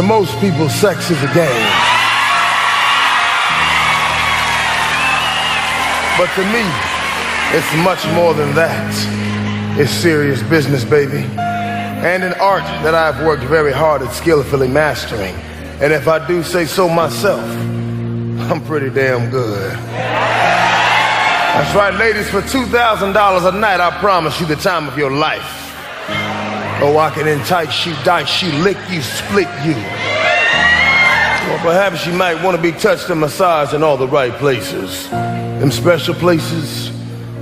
To most people, sex is a game. But to me, it's much more than that. It's serious business, baby. And an art that I've worked very hard at skillfully mastering. And if I do say so myself, I'm pretty damn good. That's right, ladies, for $2,000 a night, I promise you the time of your life. Oh, I can entice she dice she lick you, split you. Or perhaps you might want to be touched and massaged in all the right places. Them special places.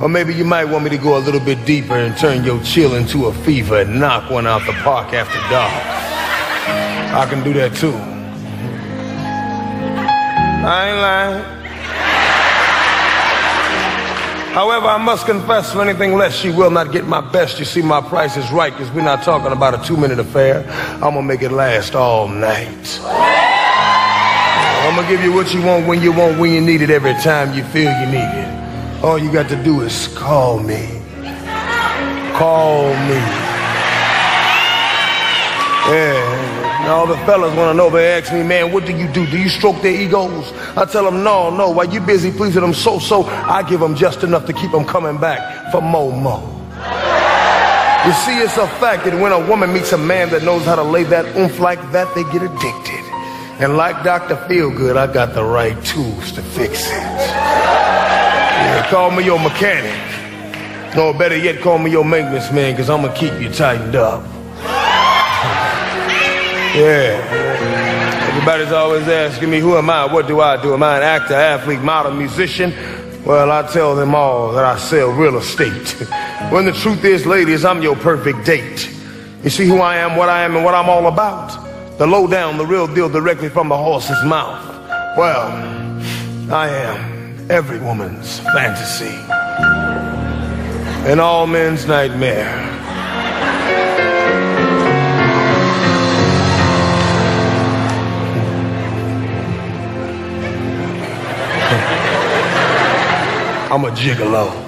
Or maybe you might want me to go a little bit deeper and turn your chill into a fever and knock one out the park after dark. I can do that too. I ain't lying. However, I must confess, for anything less, she will not get my best. You see, my price is right, because we're not talking about a two-minute affair. I'm gonna make it last all night. I'm gonna give you what you want, when you want, when you need it, every time you feel you need it. All you got to do is call me. Call me. Yeah. All the fellas want to know, they ask me, man, what do you do? Do you stroke their egos? I tell them, no, no. While you busy pleasing them so, so, I give them just enough to keep them coming back for more, more. You see, it's a fact that when a woman meets a man that knows how to lay that oomph like that, they get addicted. And like Dr. Feelgood, I got the right tools to fix it. Yeah, call me your mechanic. Or better yet, call me your maintenance man, because I'm going to keep you tightened up. Yeah. Everybody's always asking me, who am I? What do I do? Am I an actor, athlete, model, musician? Well, I tell them all that I sell real estate. when the truth is, ladies, I'm your perfect date. You see who I am, what I am, and what I'm all about? The lowdown, the real deal directly from the horse's mouth. Well, I am every woman's fantasy and all men's nightmare. I'm a gigolo.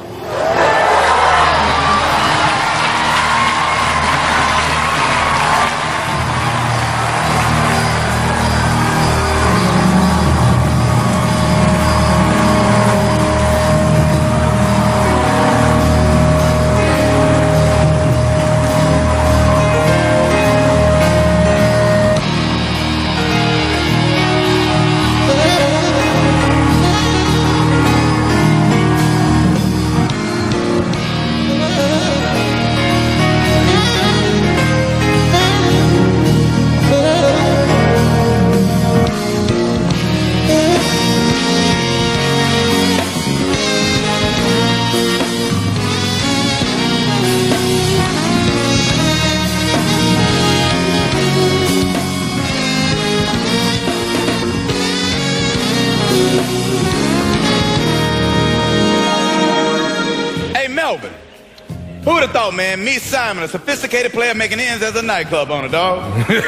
Simon, a sophisticated player making ends as a nightclub owner, dog. it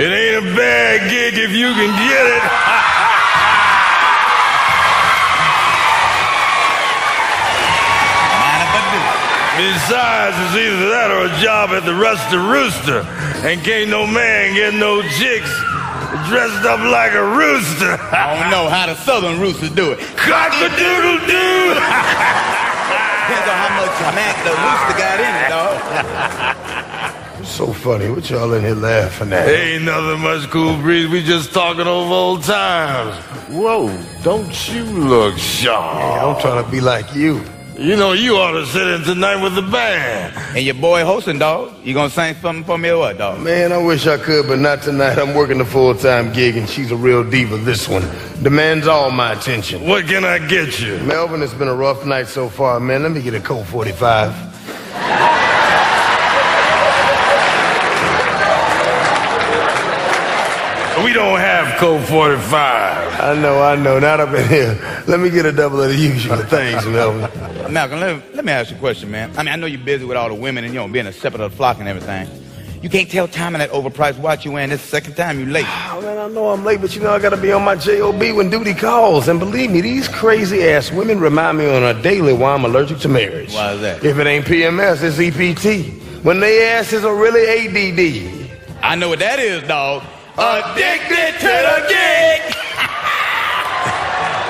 ain't a bad gig if you can get it. Besides, it's either that or a job at the Rusty Rooster. And can't no man get no chicks dressed up like a rooster. I don't know how the southern roosters do it. Cock-a-doodle-doo! Depends on how much Mac the Rooster got in it, dog. So funny. What y'all in here laughing at? Ain't nothing much, Cool Breeze. We just talking over old times. Whoa, don't you look sharp. Yeah, I'm trying to be like you. You know, you ought to sit in tonight with the band. And your boy hosting, dog. You gonna sing something for me or what, dog? Man, I wish I could, but not tonight. I'm working a full-time gig, and she's a real diva, this one. Demands all my attention. What can I get you? Melvin, it's been a rough night so far, man. Let me get a Colt 45. We don't Colt 45. I know, I know. Not up in here. Let me get a double of the usual. Thanks, Melvin. Malcolm, let me, let me ask you a question, man. I mean, I know you're busy with all the women and, you know, being a separate of the flock and everything. You can't tell time in that overpriced watch you wearing. This second time you're late. Oh, man, I know I'm late, but you know I gotta be on my JOB when duty calls. And believe me, these crazy ass women remind me on a daily why I'm allergic to marriage. Why is that? If it ain't PMS, it's EPT. When they asses are really ADD. I know what that is, dog. Addicted to the gig.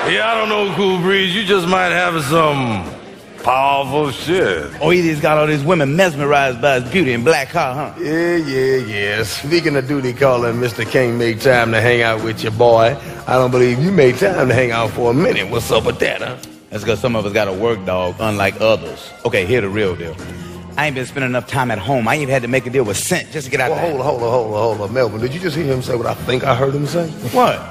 Yeah, I don't know, Cool Breeze. You just might have some powerful shit. Oh, he just got all these women mesmerized by his beauty and black car, huh? Yeah, yeah, yeah. Speaking of duty calling, Mr. King made time to hang out with your boy. I don't believe you made time to hang out for a minute. What's up with that, huh? That's because some of us got to work, dog, unlike others. Okay, here the real deal. I ain't been spending enough time at home. I even had to make a deal with Scent just to get out Well, there. hold on, hold on, hold on, hold on. Melvin, did you just hear him say what I think I heard him say? What?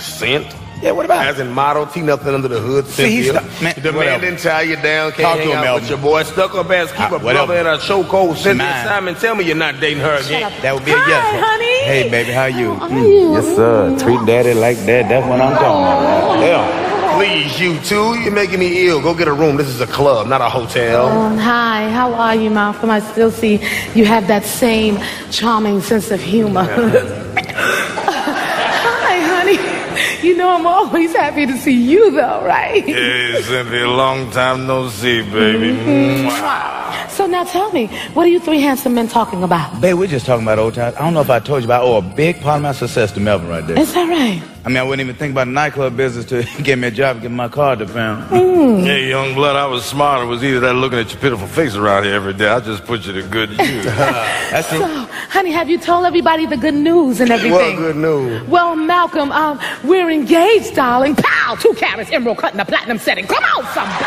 Scent? Yeah, what about As in Model T, nothing under the hood. See, he's Cynthia. stuck- man, the man whatever. didn't tie you down. Can't Talk to hang him, out Melvin. with your boy. Stuck up ass, keep Ah, a brother in a chokehold. Cynthia Mine. Simon, tell me you're not dating her again. That would be a Hi, yes. honey. Hey, baby, how you? How are you? Yes, sir. Treat daddy like that. That's what I'm talking about. Yeah. Please, you too. You're making me ill. Go get a room. This is a club, not a hotel. Um, hi, how are you, Malcolm? I still see you have that same charming sense of humor. hi, honey. You know I'm always happy to see you, though, right? Hey, a long time no see, baby. Mwah. So now tell me, what are you three handsome men talking about? Babe, we're just talking about old times. I don't know if I told you, but I owe a big part of my success to Melvin right there. Is that right? I mean, I wouldn't even think about the nightclub business to get me a job, get my car to pound. Hey, young blood, I was smart. It was either that looking at your pitiful face around here every day. I just put you to good use. That's true. So, honey, have you told everybody the good news and everything? What everything? good news. Well, Malcolm, um, we're engaged, darling. Pow! Two carats, emerald cut in the platinum setting. Come on, somebody.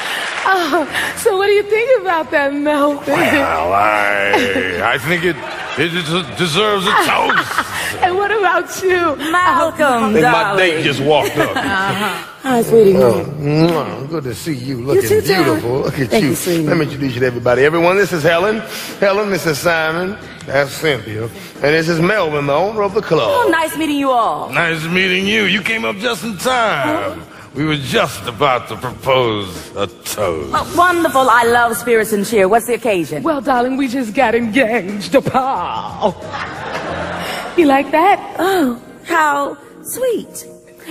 So, oh, so what do you think about that, Malcolm? well, I, I think it, it deserves a toast. and what about you? Malcolm, uh, I think my date just walked up. Hi, uh-huh. oh, sweetie. Oh, mwah. Good to see you. Looking too, darling. beautiful. Look at Thank you. you. Let me introduce you to everybody. Everyone, this is Helen. Helen, this is Simon. That's Cynthia. And this is Melvin, the owner of the club. Oh, club. nice meeting you all. Nice meeting you. You came up just in time. Uh-huh. We were just about to propose a toast. Oh, wonderful. I love spirits and cheer. What's the occasion? Well, darling, we just got engaged. Pow! You like that? Oh, how sweet.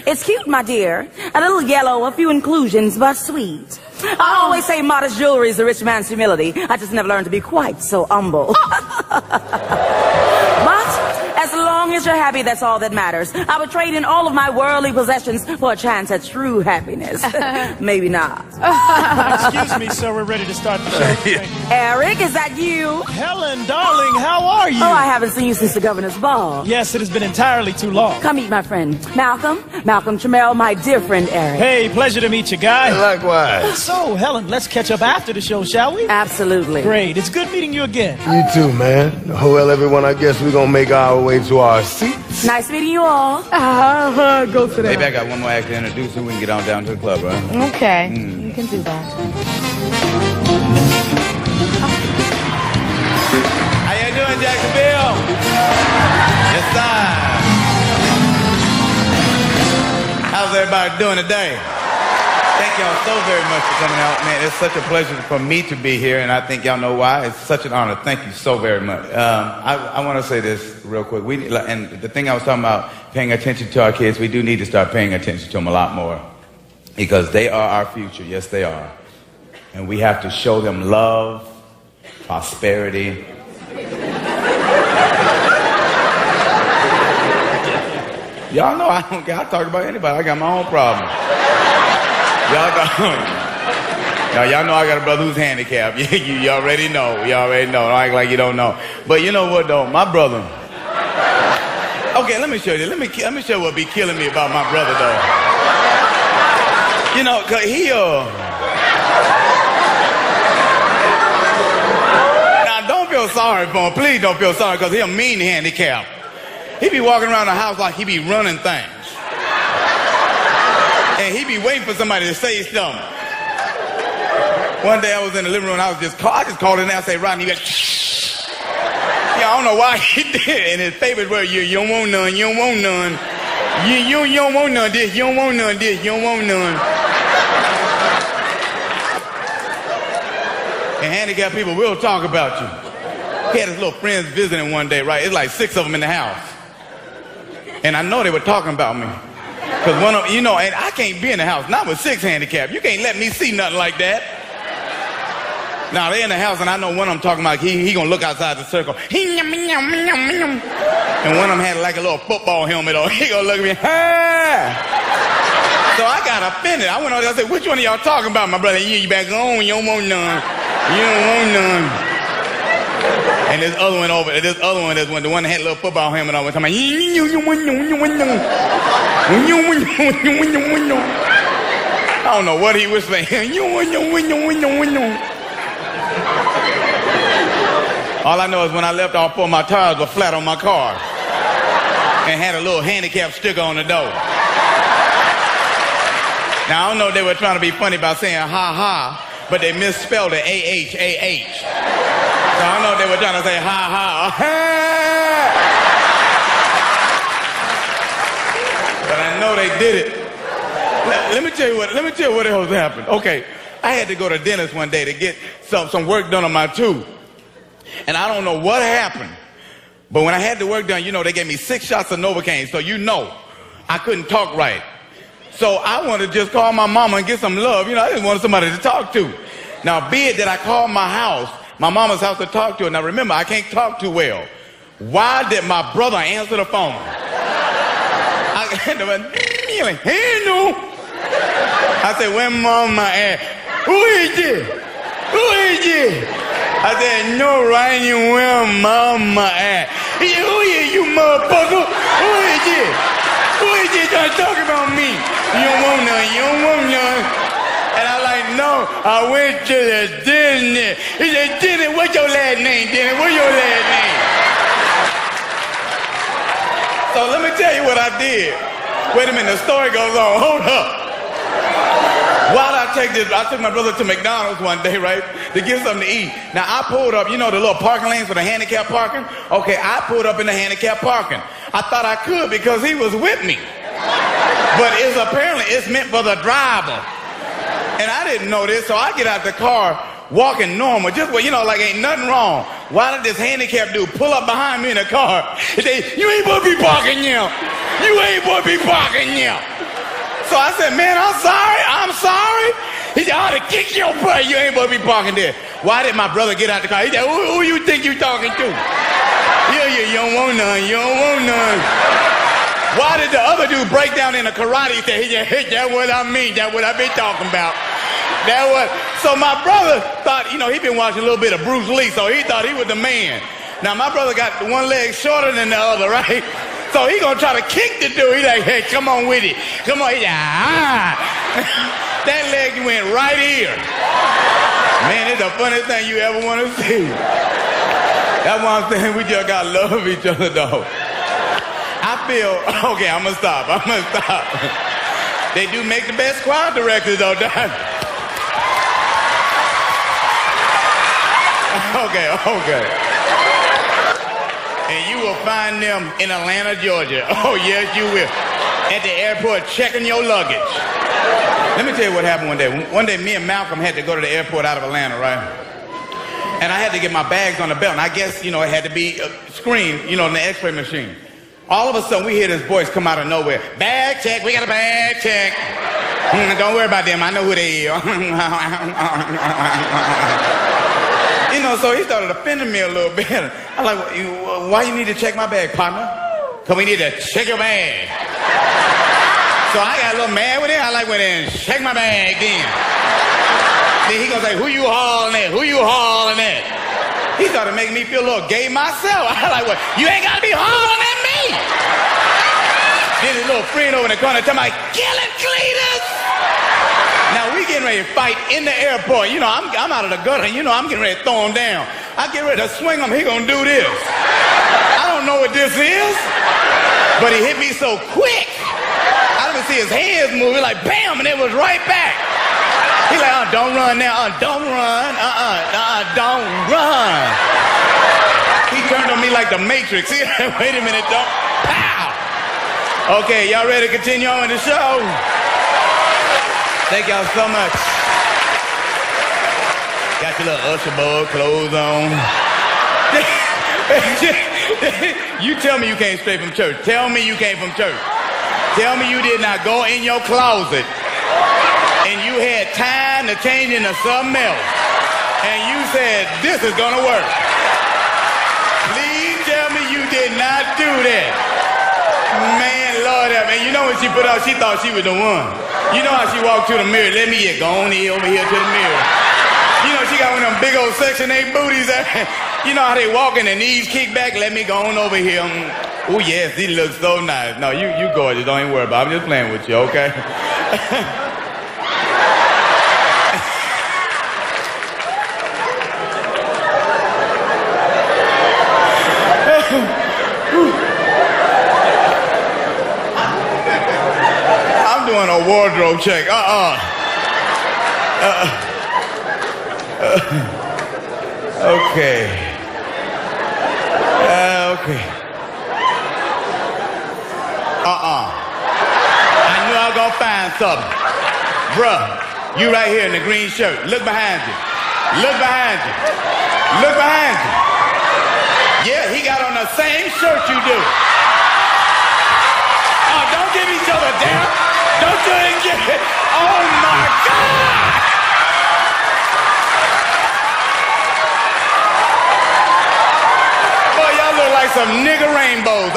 It's cute, my dear. A little yellow, a few inclusions, but sweet. I always say modest jewelry is a rich man's humility. I just never learned to be quite so humble. but as long as you're happy, that's all that matters. I would trade in all of my worldly possessions for a chance at true happiness. Maybe not. Excuse me, sir. We're ready to start the show. Eric, is that you? Helen, darling, how are you? Oh, I haven't seen you since the governor's ball. yes, it has been entirely too long. Come meet my friend, Malcolm. Malcolm Trammell, my dear friend Eric. Hey, pleasure to meet you, guy. Likewise. So, Helen, let's catch up after the show, shall we? Absolutely. Great. It's good meeting you again. You too, man. Well, everyone, I guess we're going to make our way to our seats. Nice meeting you all. Uh, go to Maybe I got one more act to introduce you. We can get on down to the club, right? Okay, you can do that. How you doing, Jacksonville? Yes, sir. How's everybody doing today? Y'all so very much for coming out, man. It's such a pleasure for me to be here, and I think y'all know why. It's such an honor. Thank you so very much. Um, I, I want to say this real quick. We and the thing I was talking about, paying attention to our kids, we do need to start paying attention to them a lot more because they are our future. Yes, they are, and we have to show them love, prosperity, Y'all know I don't I talk about anybody. I got my own problems. Y'all know. Now, y'all know I got a brother who's handicapped. you, you, you already know. You already know. Don't act like you don't know. But you know what, though? My brother. Okay, let me show you. Let me let me show you what be killing me about my brother, though. You know, 'cause he uh. Now, don't feel sorry for him. Please don't feel sorry, cause he a mean handicap. He be walking around the house like he be running things. And he be waiting for somebody to say something. One day I was in the living room and I was just call, I just called in and say, Rodney, he went, yeah, I don't know why he did. And his favorite word, you, you don't want none, you don't want none. You, you, you don't want none this, you don't want none this, you don't want none. And handicapped people will talk about you. He had his little friends visiting one day, right? It's like six of them in the house. And I know they were talking about me. Because one of, you know, and I can't be in the house, not with six handicap. You can't let me see nothing like that. Now they in the house, and I know one of them talking about he he gonna look outside the circle. And one of them had like a little football helmet on. He gonna look at me. Hey! So I got offended. I went over there. I said, "Which one of y'all talking about, my brother? You, you back on? You don't want none. You don't want none." And this other one over, this other one, this one, the one that had a little football helmet on, was talking about. I don't know what he was saying. All I know is when I left, all four of my tires were flat on my car and had a little handicap sticker on the door. Now, I don't know if they were trying to be funny by saying ha ha, but they misspelled it A-H-A-H. So I don't know they were trying to say ha ha. Uh, but I know they did it. Let, let, me tell you what, let me tell you what else happened. Okay, I had to go to dentist one day to get some, some work done on my tooth. And I don't know what happened. But when I had the work done, you know, they gave me six shots of Novocaine, so you know I couldn't talk right. So I wanted to just call my mama and get some love. You know, I just wanted somebody to talk to. Now, be it that I called my house, my mama's house to talk to her. Now, remember, I can't talk too well. Why did my brother answer the phone? I no. I said, where mama at? Who is this? Who is this? I said, no, Ryan, where mama at? He said, who is you, motherfucker? Who is this? Who is this trying to talk about me? You don't want none. You don't want none. And I like, no, I went to the Disney. He said, Disney, what's your last name, Disney? What's your last name? So let me tell you what I did. Wait a minute, the story goes on. Hold up. While I take this, I took my brother to McDonald's one day, right, to get something to eat. Now I pulled up, you know, the little parking lanes for the handicap parking. Okay, I pulled up in the handicap parking. I thought I could because he was with me. But it's apparently it's meant for the driver. And I didn't know this, so I get out the car walking normal, just well, you know, like ain't nothing wrong. Why did this handicapped dude pull up behind me in the car and say, You ain't supposed to be parking here. You ain't supposed to be parking here. So I said, Man, I'm sorry, I'm sorry. He said, I ought to kick your butt. You ain't supposed to be parking there. Why did my brother get out the car? He said, Who, who you think you talking to? Yeah, yeah, you don't want none. You don't want none. Why did the other dude break down in a karate thing? He just hit that what I mean. That what I been talking about. That was so my brother thought, you know, he been watching a little bit of Bruce Lee, so he thought he was the man. Now my brother got one leg shorter than the other, right? So he gonna try to kick the dude. He like, hey, come on with it. Come on. He like, ah. that leg went right here. Man, it's the funniest thing you ever want to see. That's why I'm saying we just gotta love each other though. I feel, okay, I'm gonna stop. I'm gonna stop. they do make the best choir directors, though, Don. okay, okay. And you will find them in Atlanta, Georgia. Oh, yes, you will. At the airport checking your luggage. Let me tell you what happened one day. One day, me and Malcolm had to go to the airport out of Atlanta, right? And I had to get my bags on the belt. And I guess, you know, it had to be uh, screened, you know, in the x-ray machine. All of a sudden, we hear this voice come out of nowhere. Bag check, we got a bag check. Mm, don't worry about them, I know who they are. you know, so he started offending me a little bit. I'm like, why you need to check my bag, partner? Because we need to check your bag. So I got a little mad with him. I like went in and check my bag then. Then he gonna say, who you hauling at? Who you hauling at? He started making me feel a little gay myself. I like, well, you ain't gotta be hauling at then his little friend over in the corner talking about killing Cletus. Now we getting ready to fight in the airport. You know, I'm, I'm out of the gutter. You know, I'm getting ready to throw him down. I get ready to swing him. He gonna do this. I don't know what this is, but he hit me so quick. I didn't see his hands moving like bam, and it was right back. He like, uh, don't run now. Uh, don't run. Uh-uh. Uh-uh. Don't run. Me like the Matrix. Wait a minute, don't. Pow! Okay, y'all ready to continue on with the show? Thank y'all so much. Got your little usher bug clothes on. you tell me you came straight from church. Tell me you came from church. Tell me you did not go in your closet and you had time to change into something else and you said, this is gonna work. Did not do that. Man, Lord me. You know when she put out, she thought she was the one. You know how she walked to the mirror, let me get, on here, over here to the mirror. You know, she got one of them big old Section 8 booties. you know how they walk and their knees kick back, let me go on over here. Oh, yes, he looks so nice. No, you, you gorgeous, don't even worry about it. I'm just playing with you, okay? I'm doing a wardrobe check. Uh-uh. Uh, uh, okay. Uh, okay. Uh-uh. I knew I was gonna find something. Bruh, you right here in the green shirt. Look behind you. Look behind you. Look behind you. Yeah, he got on the same shirt you do. Oh, don't give each other down. Don't do it again. Oh my God. Boy, y'all look like some nigga rainbows.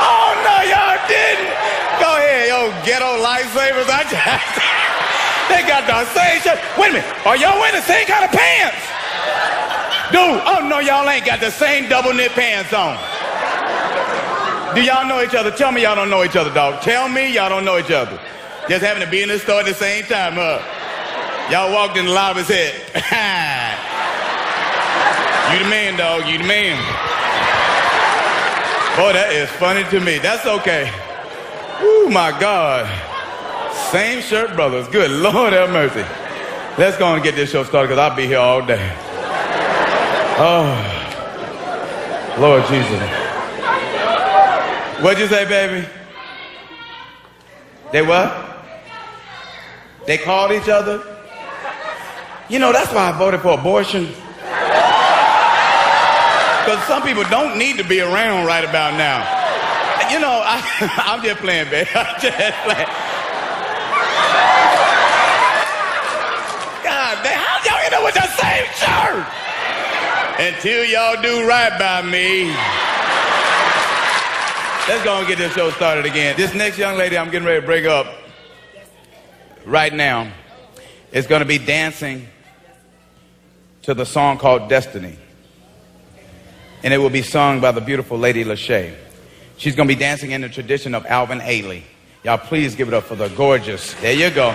oh no, y'all didn't. Go ahead, yo, ghetto lifesavers. I just, they got the same shirt. Wait a minute, are y'all wearing the same kind of pants? Dude, oh no, y'all ain't got the same double knit pants on. Do y'all know each other? Tell me y'all don't know each other, dog. Tell me y'all don't know each other. Just having to be in the store at the same time, huh? Y'all walked in the lobby and said, You the man, dog. You the man. Boy, that is funny to me. That's okay. Oh my God. Same shirt, brothers. Good Lord have mercy. Let's go and get this show started because I'll be here all day. Oh, Lord Jesus. What'd you say, baby? They what? They called each other? You know, that's why I voted for abortion. Because some people don't need to be around right about now. You know, I, I'm just playing, baby. I'm just playing. God how y'all end up with the same shirt? Until y'all do right by me. Let's go and get this show started again. This next young lady I'm getting ready to bring up right now is going to be dancing to the song called Destiny. And it will be sung by the beautiful Lady Lachey. She's going to be dancing in the tradition of Alvin Ailey. Y'all please give it up for the gorgeous. There you go.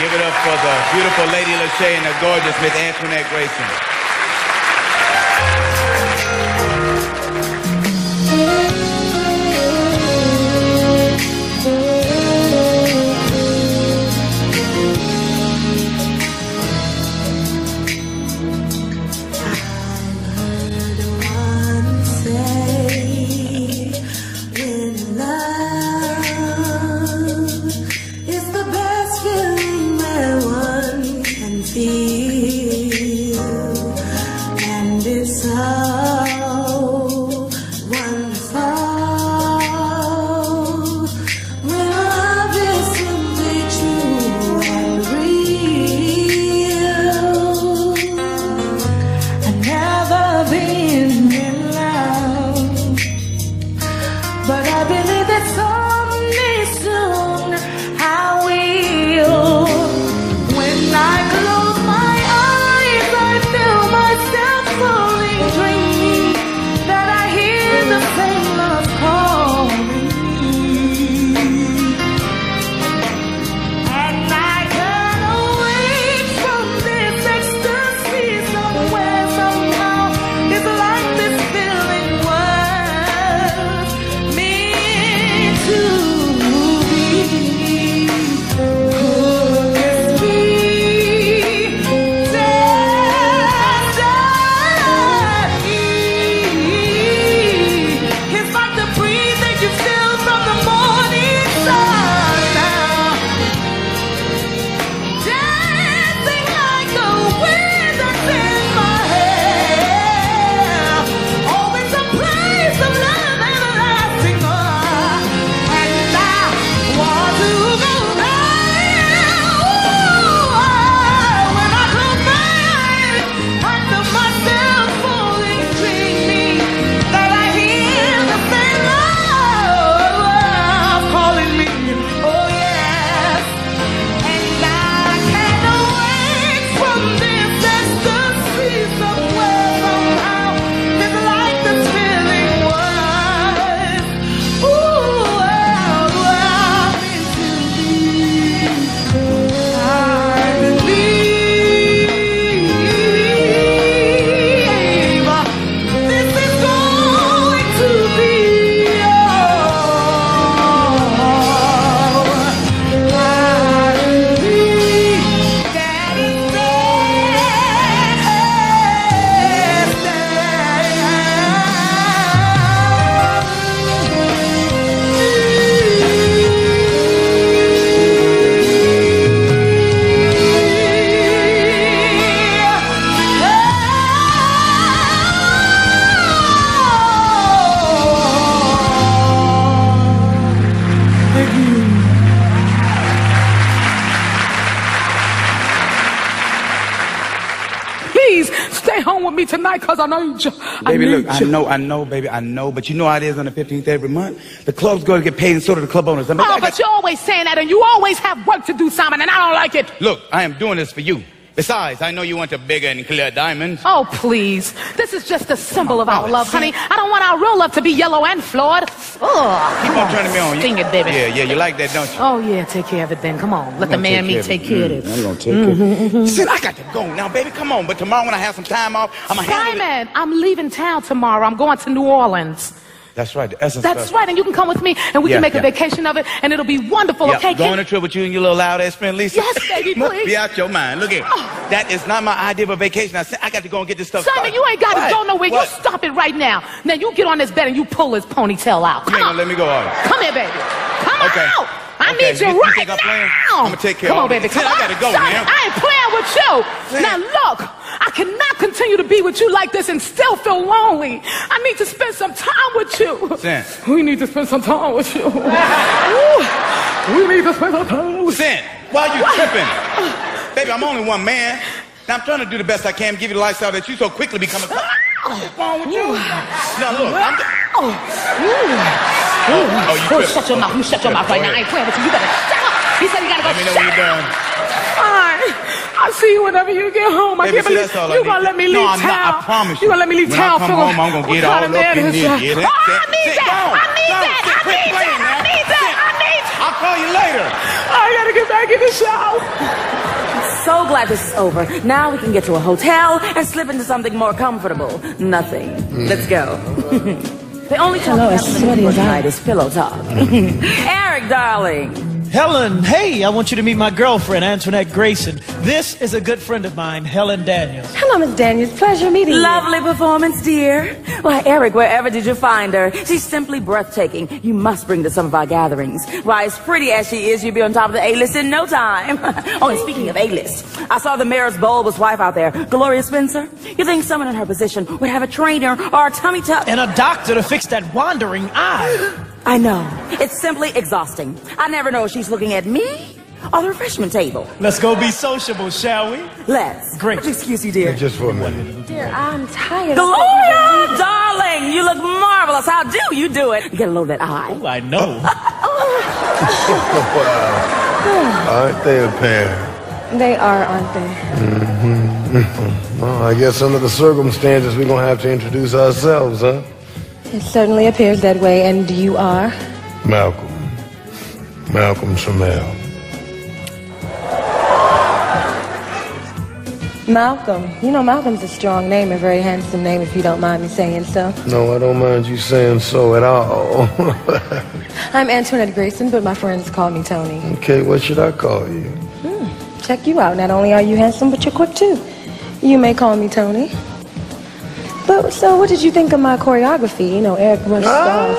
Give it up for the beautiful Lady Lachey and the gorgeous Miss Antoinette Grayson. Baby, I look, I know, I know, baby, I know, but you know how it is on the 15th every month? The club's going to get paid and so do the club owners. I mean, oh, I Oh, got- but you're always saying that, and you always have work to do, Simon, and I don't like it. Look, I am doing this for you. Besides, I know you want a bigger and clear diamond. Oh, please. This is just a symbol of our Oh, love, honey. I don't want our real love to be yellow and flawed. Ugh. Keep on turning me on. Sting it, baby. Yeah, yeah, you like that, don't you? Oh, yeah, take care of it then. Come on. Let the man gonna me mm-hmm. take care of it. I'm gonna take care. Sid, I got to go now, baby. Come on. But tomorrow when I have some time off, I'm gonna handle it. Simon, I'm leaving town tomorrow. I'm going to New Orleans. That's right. The essence. That's right, and you can come with me, and we Yeah, can make yeah. a vacation of it, and it'll be wonderful, Yeah, okay? go on a trip with you and your little loud ass friend Lisa. Yes, baby, please. Be out your mind. Look here. Oh. That is not my idea of a vacation. I said I got to go and get this stuff. Simon, started. you ain't got to What? go nowhere. What? You stop it right now. Now you get on this bed and you pull his ponytail out. You Come ain't on. gonna let me go, are you? Come here, baby. Come Okay. on. I Okay, need you, you- you right I'm playing? now. I'ma take care Come of on, baby. Come I on. gotta go Simon, now. I ain't playing with you. Sam. Now look, I cannot continue to be with you like this and still feel lonely. I need to spend some time with you. Sam. We need to spend some time with you. Ooh, we need to spend some time with you. Sin, why you tripping? Uh, Baby, I'm only one man. Now I'm trying to do the best I can, give you the lifestyle that you so quickly become a. What's wrong with you? Now look, I'm. Oh, Oh, oh, you oh, shut your mouth. You shut your mouth right now. I ain't playing with you. You better shut up. He said you gotta go Let me know when you're done. Fine. I'll see you whenever you get home. I can't believe that's all I you need. gonna let me No, leave I'm not. town. I promise You you. gonna let me leave When I town come for home, I'm gonna get all up in here, get it. Oh, I need that. I need that. I need that. I need that. I need. I'll call you later. I gotta get back in the shower. So glad this is over. Now we can get to a hotel and slip into something more comfortable. Nothing. Hmm. Let's go. the only talk Hello, we as have sweaty for as I am. tonight is pillow talk. Eric, darling. Helen, hey, I want you to meet my girlfriend, Antoinette Grayson. This is a good friend of mine, Helen Daniels. Hello, Miss Daniels. Pleasure meeting you. Lovely performance, dear. Why, Eric, wherever did you find her? She's simply breathtaking. You must bring to some of our gatherings. Why, as pretty as she is, you'd be on top of the A-list in no time. oh, and speaking of A-list, I saw the mayor's bulbous wife out there, Gloria Spencer. You think someone in her position would have a trainer or a tummy tuck? And a doctor to fix that wandering eye. I know. It's simply exhausting. I never know if she's looking at me or the refreshment table. Let's go be sociable, shall we? Let's. Great. Excuse you, dear. Just for a minute. Dear, I'm tired. Gloria, darling, you look marvelous. How do you do it? You Get a load of that eye. Oh, I know. Aren't they a pair? They are, aren't they? Mm-hmm. Well, I guess under the circumstances, we're gonna have to introduce ourselves, huh? It certainly appears that way, and you are. Malcolm. Malcolm Trammell. Malcolm. You know, Malcolm's a strong name, a very handsome name, if you don't mind me saying so. No, I don't mind you saying so at all. I'm Antoinette Grayson, but my friends call me Tony. okay, what should I call you? Hmm, check you out. Not only are you handsome, but you're quick too. You may call me Tony. But so, what did you think of my choreography? You know, Eric rushed ah! off.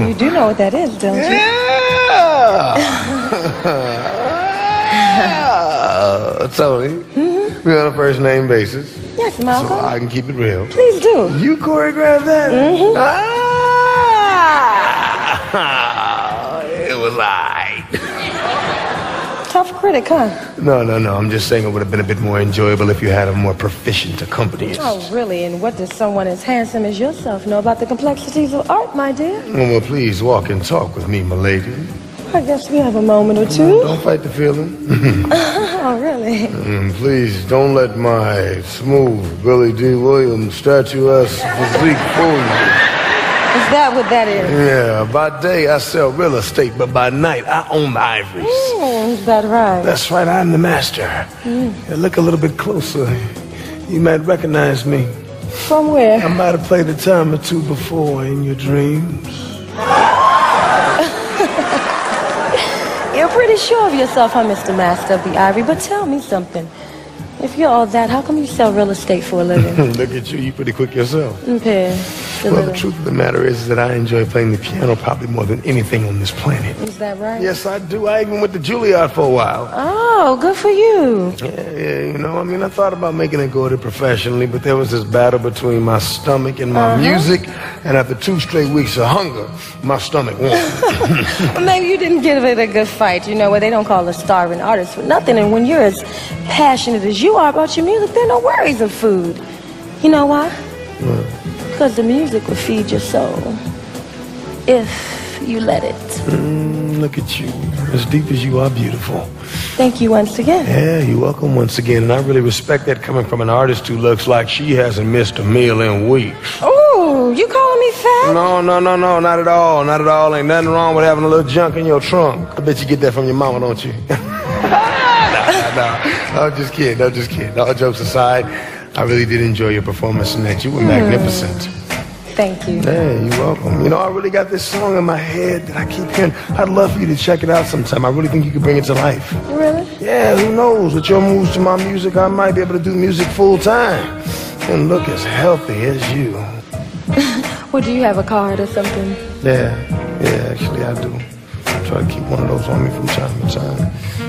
Oh, You do know what that is, don't you? yeah. Ah, Tony, mm-hmm. we're on a first name basis, Yes, so I can keep it real. Please do. You choreographed that? Mm-hmm. Ah, it was I. Tough critic, huh? No, no, no. I'm just saying it would have been a bit more enjoyable if you had a more proficient accompanist. Oh, really? And what does someone as handsome as yourself know about the complexities of art, my dear? Well, well, please walk and talk with me, my lady. I guess we have a moment or two. Don't fight the feeling. Oh, really? And please don't let my smooth Billy Dee Williams statuesque physique fool you. Is that what that is? Yeah, by day I sell real estate, but by night I own the ivories. Hmm, is that right? That's right, I'm the master. Yeah, look a little bit closer. You might recognize me. From where? I might have played a time or two before in your dreams. You're pretty sure of yourself, huh, Mr. Master of the Ivory? But tell me something. If you're all that, how come you sell real estate for a living? Look at you, you pretty quick yourself. Okay. Well, the truth of the matter is that I enjoy playing the piano probably more than anything on this planet. Is that right? Yes, I do. I even went to Juilliard for a while. Oh, good for you. Yeah, yeah, you know, I mean, I thought about making it go to professionally, but there was this battle between my stomach and my uh-huh. music and after two straight weeks of hunger, my stomach won. Well, maybe you didn't give it a good fight, you know, what they don't call a starving artist for nothing. And when you're as passionate as you are about your music, there are no worries of food. You know why? Because the music will feed your soul. If you let it. Mm, look at you. As deep as you are beautiful. Thank you once again. Yeah, you're welcome once again. And I really respect that coming from an artist who looks like she hasn't missed a meal in weeks. Oh, you calling me fat? No, no, no, no, not at all. Not at all. Ain't nothing wrong with having a little junk in your trunk. I bet you get that from your mama, don't you? nah, nah, nah. I'm just kidding. I'm just kidding. All jokes aside, I really did enjoy your performance tonight. You were mm-hmm. magnificent. Thank you. Hey, you're welcome. You know, I really got this song in my head that I keep hearing. I'd love for you to check it out sometime. I really think you could bring it to life. Really? Yeah, who knows? With your moves to my music, I might be able to do music full time and look as healthy as you. Well, do you have a card or something? Yeah, yeah, actually I do. I try to keep one of those on me from time to time.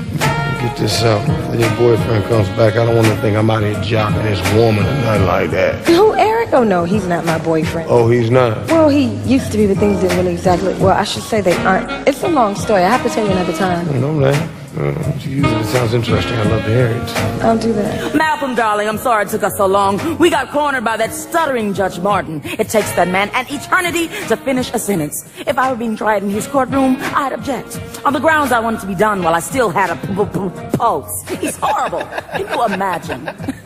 Get this out. If your boyfriend comes back, I don't want to think I'm out here jocking this woman or nothing like that. Who, Eric? Oh, no, he's not my boyfriend. Oh, he's not. Well, he used to be, but things didn't really exactly. Well, I should say they aren't. It's a long story. I have to tell you another time. I know that. Uh, usually it sounds interesting. I love to hear it. I'll do that. Malcolm, darling, I'm sorry it took us so long. We got cornered by that stuttering Judge Martin. It takes that man an eternity to finish a sentence. If I were being tried in his courtroom, I'd object. On the grounds I wanted to be done while I still had a p- p- p- pulse. He's horrible. Can you imagine?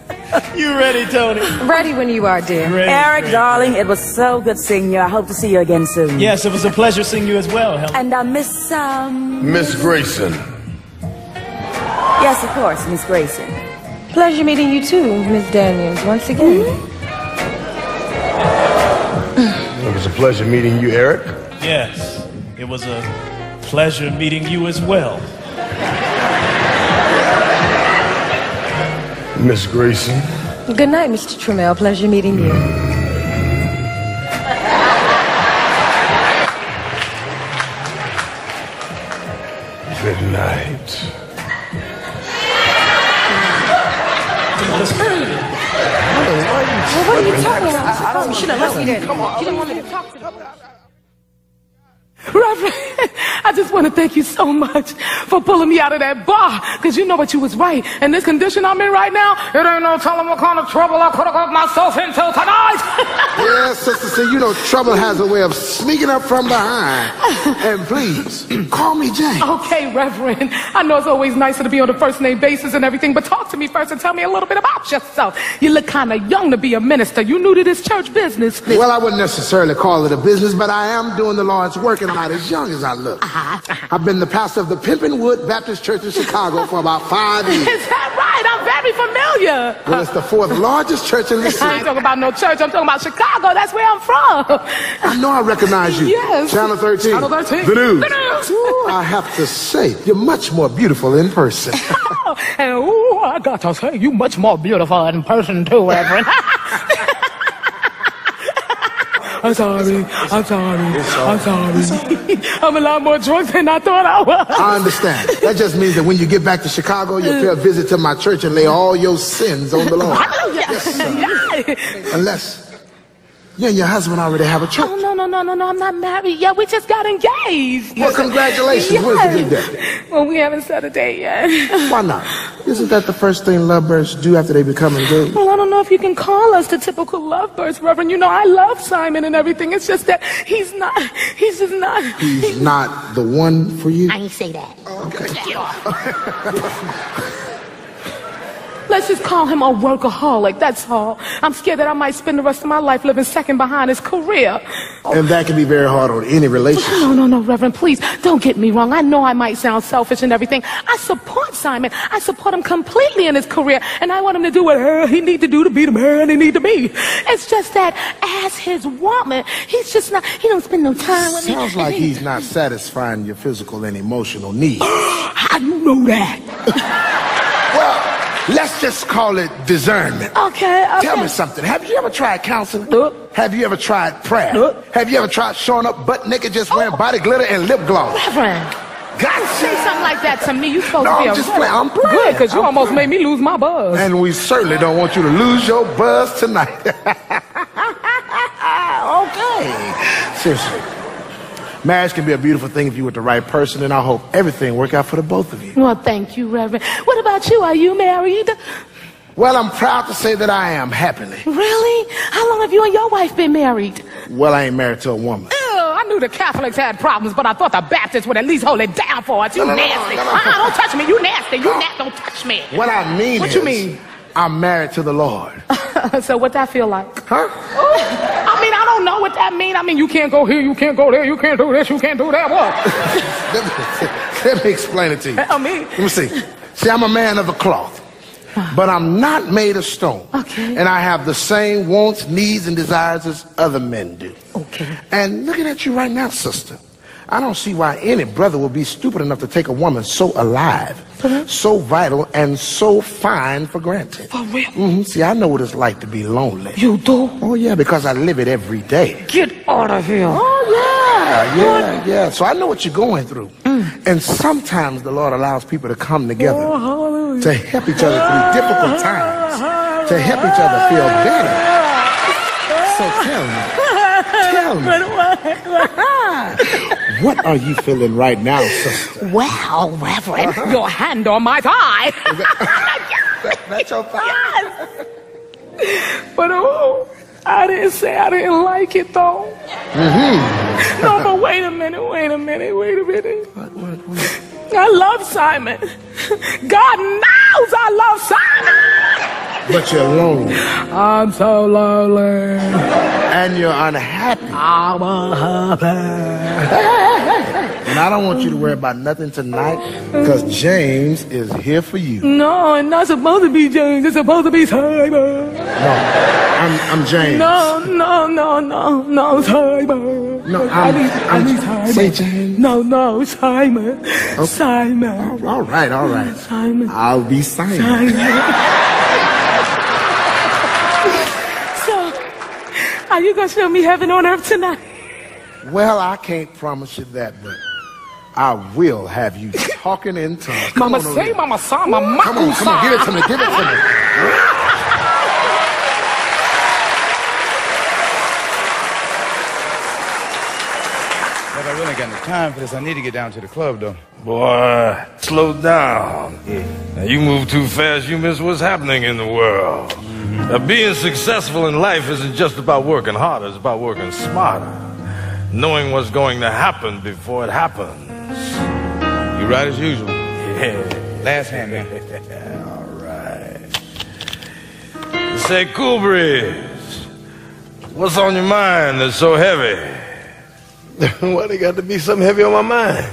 You ready, Tony? Ready when you are, dear. Ready, Eric, ready. darling, it was so good seeing you. I hope to see you again soon. Yes, it was a pleasure seeing you as well, Helen. And I Miss, um... Miss Grayson. Yes, of course, Miss Grayson. Pleasure meeting you too, Miss Daniels, once again. Mm-hmm. It was a pleasure meeting you, Eric. Yes, it was a pleasure meeting you as well. Miss Grayson. Good night, Mr. Trammell. Pleasure meeting you. Good night. About? You should have left me there. You didn't want me to talk to them. Reverend, I just want to thank you so much for pulling me out of that bar. Because you know what, you was right. In this condition I'm in right now, it ain't no telling what kind of trouble I could have got myself into tonight. Yes, sister, see, you know, trouble has a way of sneaking up from behind. And please, call me Jane. okay, Reverend. I know it's always nicer to be on a first name basis and everything, but talk to me first and tell me a little bit about yourself. You look kind of young to be a minister. You new to this church business. Well, I wouldn't necessarily call it a business, but I am doing the Lord's work and I'm not as young as I look. Uh-huh. I've been the pastor of the Pimpin' Wood Baptist Church in Chicago for about five years. Is that right? I'm very familiar. Well, it's the fourth largest church in the city. I ain't talking about no church. I'm talking about Chicago. That's where I'm from. I know I recognize you. Yes. Channel 13. Channel 13. The news. The news. Ooh, I have to say, you're much more beautiful in person. Oh, and ooh, I got to say, you much more beautiful in person too, Reverend. I'm sorry. I'm sorry. I'm sorry. I'm a lot more drunk than I thought I was. I understand. That just means that when you get back to Chicago, you'll pay a visit to my church and lay all your sins on the Lord. Yeah. Unless you and your husband already have a church. Oh, no, no, no, no, no. I'm not married yet. We just got engaged. Well, congratulations. Where's the big Yes. day? Well, we haven't set a date yet. Why not? Isn't that the first thing lovebirds do after they become engaged? Well, I don't know if you can call us the typical lovebirds, Reverend. You know, I love Simon and everything. It's just that he's not, he's just not. He's not the one for you. I ain't say that. Let's just call him a workaholic, that's all. I'm scared that I might spend the rest of my life living second behind his career. And that can be very hard on any relationship. No, no, no, Reverend, please, don't get me wrong. I know I might sound selfish and everything. I support Simon. I support him completely in his career, and I want him to do what uh, he need to do to be the man he need to be. It's just that as his woman, he's just not, he don't spend no time with me. Sounds like he's not satisfying your physical and emotional needs. How do you know that? Let's just call it discernment. Okay, okay. Tell me something. Have you ever tried counseling? No. Have you ever tried prayer? No. Have you ever tried showing up butt naked just wearing oh. body glitter and lip gloss? Reverend, Gotcha. say something like that to me. You supposed No, to be I'm just playing. I'm playing. Good, because you I'm almost playing. made me lose my buzz. And we certainly don't want you to lose your buzz tonight. okay. Seriously. Marriage can be a beautiful thing if you're with the right person, and I hope everything work out for the both of you. Well, thank you, Reverend. What about you? Are you married? Well, I'm proud to say that I am happily. Really? How long have you and your wife been married? Well, I ain't married to a woman. Ew, I knew the Catholics had problems, but I thought the Baptists would at least hold it down for us. You No, no, nasty. no, no. Uh-uh, don't touch me. You nasty. You nasty. Don't touch me. What I mean What is, you mean? I'm married to the Lord. so what that feel like? Huh? I mean, I don't know what that mean. I mean, you can't go here, you can't go there, you can't do this, you can't do that. What? let, me, let me explain it to you. Let me see. See, I'm a man of the cloth, but I'm not made of stone. Okay. And I have the same wants, needs, and desires as other men do. Okay. And looking at you right now, sister, I don't see why any brother would be stupid enough to take a woman so alive, so vital, and so fine for granted. For real? hmm See, I know what it's like to be lonely. You do? Oh, yeah, because I live it every day. Get out of here. Oh, yeah, yeah, yeah. So I know what you're going through. And sometimes the Lord allows people to come together to help each other through difficult times, to help each other feel better. So tell me, tell me, what are you feeling right now, sister? Well, Reverend, your hand on my thigh. That's your thought. but oh, I didn't say I didn't like it though. Mm-hmm. No, but wait a minute, wait a minute, wait a minute. I love Simon. God knows I love Simon. But you're lonely I'm so lonely. and you're unhappy. I'm unhappy. And I don't want you to worry about nothing tonight because James is here for you. No, it's not supposed to be James. It's supposed to be Simon. No, I'm, I'm James. No, no, no, no, no, Simon. No, I I'm- need, I I'm- need Simon. say James. No, no, Simon. Simon. Oh, all right, all right. Simon. I'll be silent. So, are you gonna show me heaven on earth tonight? Well, I can't promise you that, but I will have you talking in tongues. Mama on over say. Mama saw, Mama Come on, come on, give it to me, give it to me. But I really ain't got no time for this. I need to get down to the club, though. Boy, slow down. Now, you move too fast, you miss what's happening in the world. Now, being successful in life isn't just about working harder, it's about working smarter. Knowing what's going to happen before it happens. You right as usual. Yeah. Last hand now. All right. Say, Cool Breeze, what's on your mind that's so heavy? Why they got to be something heavy on my mind?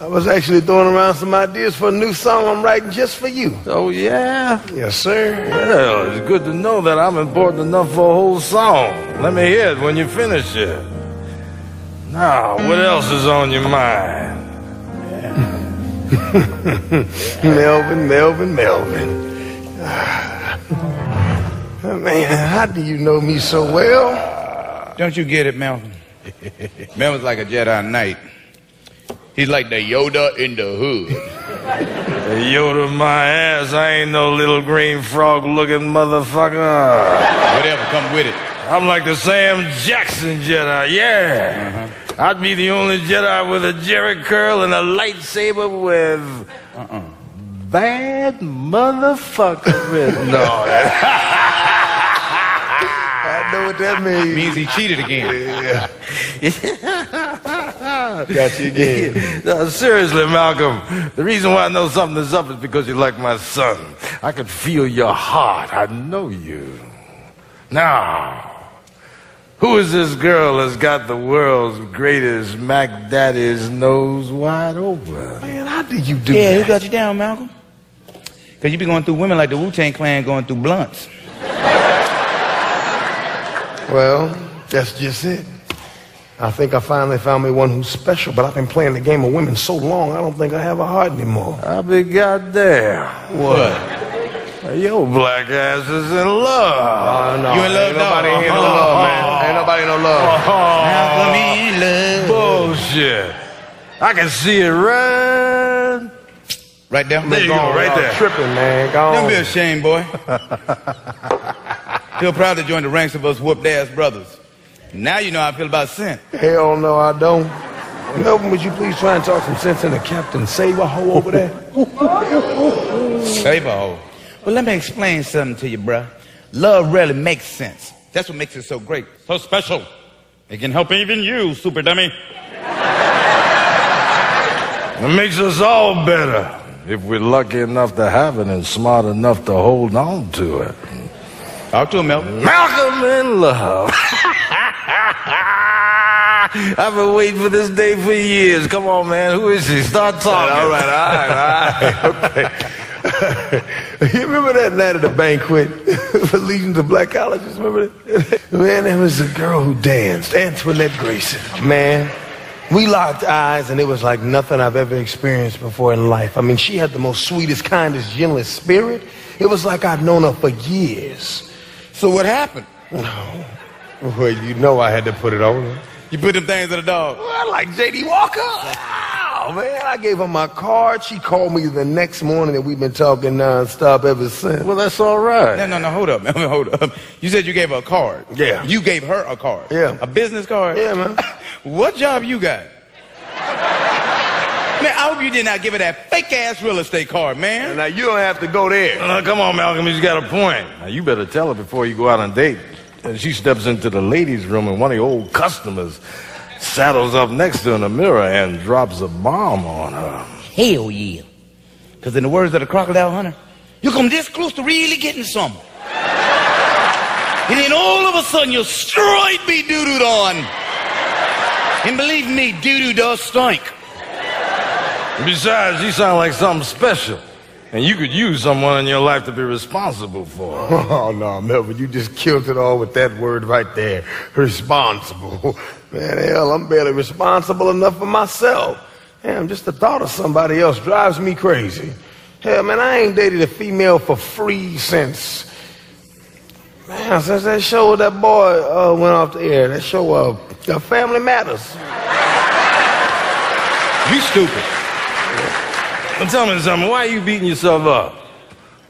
I was actually throwing around some ideas for a new song I'm writing just for you. Oh, yeah? Yes, sir. Well, it's good to know that I'm important enough for a whole song. Let me hear it when you finish it. Now, what else is on your mind? Melvin, Melvin, Melvin. Ah. Man, how do you know me so well? Don't you get it, Melvin? Melvin's like a Jedi Knight. He's like the Yoda in the hood. Hey, Yoda my ass, I ain't no little green frog looking motherfucker. Whatever, come with it. I'm like the Sam Jackson Jedi, yeah. Uh-huh. I'd be the only Jedi with a Jheri curl and a lightsaber with uh-uh. bad motherfucker written on it. I know what that means. Means he cheated again. Got you again. No, seriously, Malcolm, the reason why I know something is up is because you're like my son. I can feel your heart. I know you. Now, who is this girl that's got the world's greatest Mac Daddy's nose wide open? Man, how did you do that? Yeah, who got you down, Malcolm? Because you be going through women like the Wu Tang Clan going through blunts. Well, that's just it. I think I finally found me one who's special, but I've been playing the game of women so long, I don't think I have a heart anymore. I'll be goddamn. What? Your black ass is in love. Oh, no. You in love Ain't nobody now? in oh. no love, man. Ain't nobody no love. Malcolm in love. Bullshit. I can see it right. Right there? There you go, right there. Tripping, man. Go Don't on. be ashamed, boy. Feel proud to join the ranks of us whooped ass brothers. Now you know how I feel about sin. Hell no, I don't. Melvin, would you please try and talk some sense into Captain Save-a-ho over there? Save-a-ho. Well, let me explain something to you, bruh. Love really makes sense. That's what makes it so great. So special. It can help even you, super dummy. It makes us all better if we're lucky enough to have it and smart enough to hold on to it. Talk to him, Melvin. Malcolm in love. I've been waiting for this day for years. Come on, man. Who is he? Start talking. All right, all right, all right. Okay. you remember that night at the banquet for Legions of Black Colleges? Remember that? Man, there was a girl who danced, Antoinette Grayson. Man, we locked eyes and it was like nothing I've ever experienced before in life. I mean, she had the most sweetest, kindest, gentlest spirit. It was like I'd known her for years. So what happened? No. Well, you know I had to put it on her. You put them things in the dog. Well, like J.D. Walker. Wow, man. I gave her my card. She called me the next morning and we've been talking nonstop ever since. Well, that's all right. No, no, no, hold up, man. Hold up. You said you gave her a card. Yeah. You gave her a card. Yeah. A business card? Yeah, man. what job you got? Man, I hope you did not give her that fake ass real estate card, man. Now, you don't have to go there. Uh, come on, Malcolm. He's got a point. Now, you better tell her before you go out on a date. And she steps into the ladies' room and one of the old customers saddles up next to her in the mirror and drops a bomb on her. Hell yeah. Because in the words of the crocodile hunter, you come this close to really getting some. and then all of a sudden you'll straight be doo-dooed on. And believe me, doo-doo does stink. Besides, you sound like something special. And you could use someone in your life to be responsible for. Oh, no, Melvin, you just killed it all with that word right there. Responsible. Man, hell, I'm barely responsible enough for myself. Damn, just the thought of somebody else drives me crazy. Hell, man, I ain't dated a female for free since. Man, since that show that boy uh, went off the air. That show, uh, Family Matters. You stupid. Now tell me something. Why are you beating yourself up?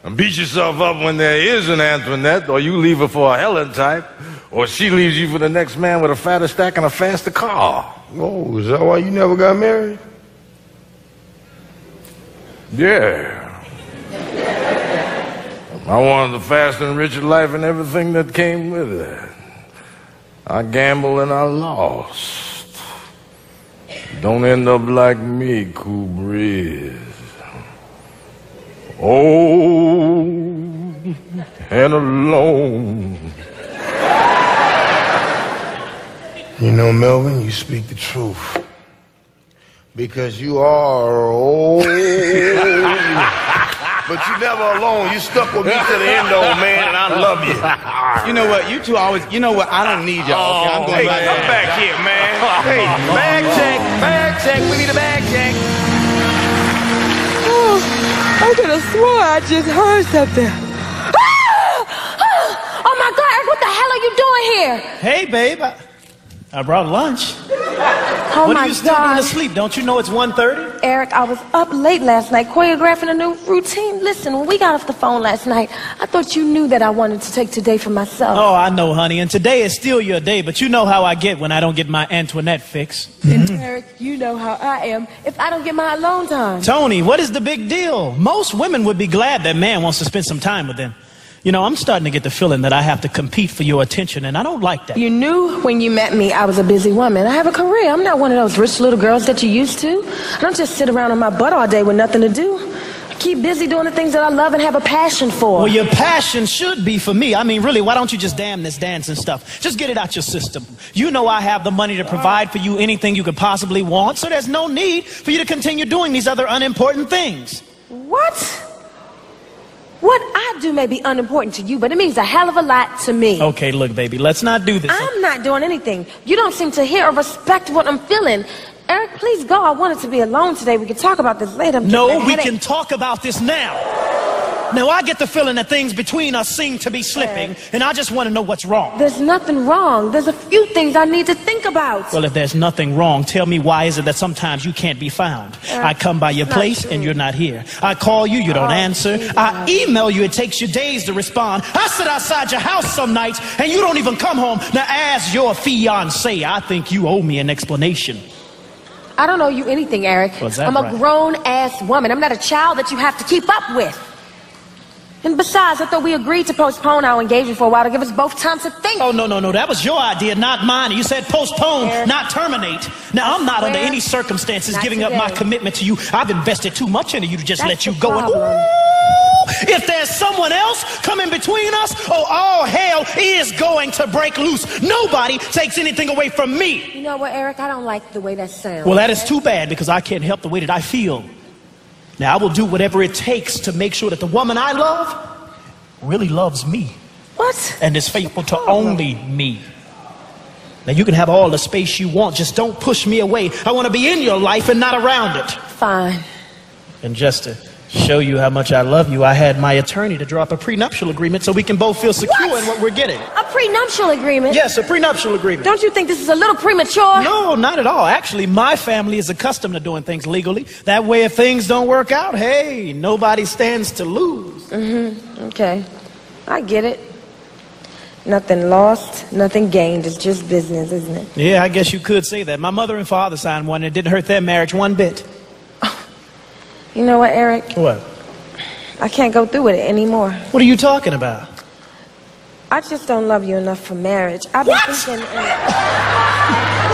And beat yourself up when there is an Antoinette, or you leave her for a Helen type, or she leaves you for the next man with a fatter stack and a faster car. Oh, is that why you never got married? Yeah. I wanted the faster and richer life and everything that came with it. I gambled and I lost. Don't end up like me, Cool Breeze. Old and alone. You know, Melvin, you speak the truth. Because you are old. but you're never alone. You stuck with me to the end, old man, and I love you. You know what? You two always, you know what? I don't need y'all. Okay, I'm oh, going Hey, back. come back here, man. Hey, bag check, bag check. We need a bag check. I could have sworn I just heard something. oh my God, Eric, what the hell are you doing here? Hey, babe. I, I brought lunch. Oh what my are you still God. going to sleep? Don't you know it's 1.30? Eric, I was up late last night choreographing a new routine. Listen, when we got off the phone last night, I thought you knew that I wanted to take today for myself. Oh, I know, honey. And today is still your day, but you know how I get when I don't get my Antoinette fix. And mm-hmm. Eric, you know how I am if I don't get my alone time. Tony, what is the big deal? Most women would be glad that man wants to spend some time with them. You know, I'm starting to get the feeling that I have to compete for your attention, and I don't like that. You knew when you met me I was a busy woman. I have a career. I'm not one of those rich little girls that you used to. I don't just sit around on my butt all day with nothing to do. I keep busy doing the things that I love and have a passion for. Well, your passion should be for me. I mean, really, why don't you just damn this dance and stuff? Just get it out your system. You know I have the money to provide for you anything you could possibly want, so there's no need for you to continue doing these other unimportant things. What? What I do may be unimportant to you, but it means a hell of a lot to me. Okay, look, baby, let's not do this. I'm not doing anything. You don't seem to hear or respect what I'm feeling. Eric, please go. I wanted to be alone today. We can talk about this later. I'm No, we can talk about this now. Now, I get the feeling that things between us seem to be slipping, and I just want to know what's wrong. There's nothing wrong. There's a few things I need to think about. Well, if there's nothing wrong, tell me why is it that sometimes you can't be found? Uh, I come by your place true. and you're not here. I call you, you don't Oh, answer. I email you, it takes you days to respond. I sit outside your house some nights and you don't even come home. Now, as your fiance, I think you owe me an explanation. I don't owe you anything, Eric. That I'm a right? grown ass woman. I'm not a child that you have to keep up with. And besides, I thought we agreed to postpone our engagement for a while to give us both time to think. Oh, no, no, no. That was your idea, not mine. You said postpone, not terminate. Now, I'm not under any circumstances not giving up my commitment to you. I've invested too much into you to just That's let you go. And, ooh, if there's someone else coming between us, oh, all hell is going to break loose. Nobody takes anything away from me. You know what, Eric? I don't like the way that sounds. Well, that is too bad because I can't help the way that I feel. Now, I will do whatever it takes to make sure that the woman I love really loves me What? and is faithful to only me. Now, you can have all the space you want, just don't push me away. I want to be in your life and not around it. Fine. And just to show you how much I love you, I had my attorney to draw up a prenuptial agreement so we can both feel secure What? in what we're getting. A prenuptial agreement? Yes, a prenuptial agreement. Don't you think this is a little premature? No, not at all. Actually, my family is accustomed to doing things legally. That way, if things don't work out, hey, nobody stands to lose. Mm-hmm. Okay. I get it. Nothing lost, nothing gained. It's just business, isn't it? Yeah, I guess you could say that. My mother and father signed one, and it didn't hurt their marriage one bit. You know what, Eric? What? I can't go through with it anymore. What are you talking about? I just don't love you enough for marriage. I've been What? thinking. Uh,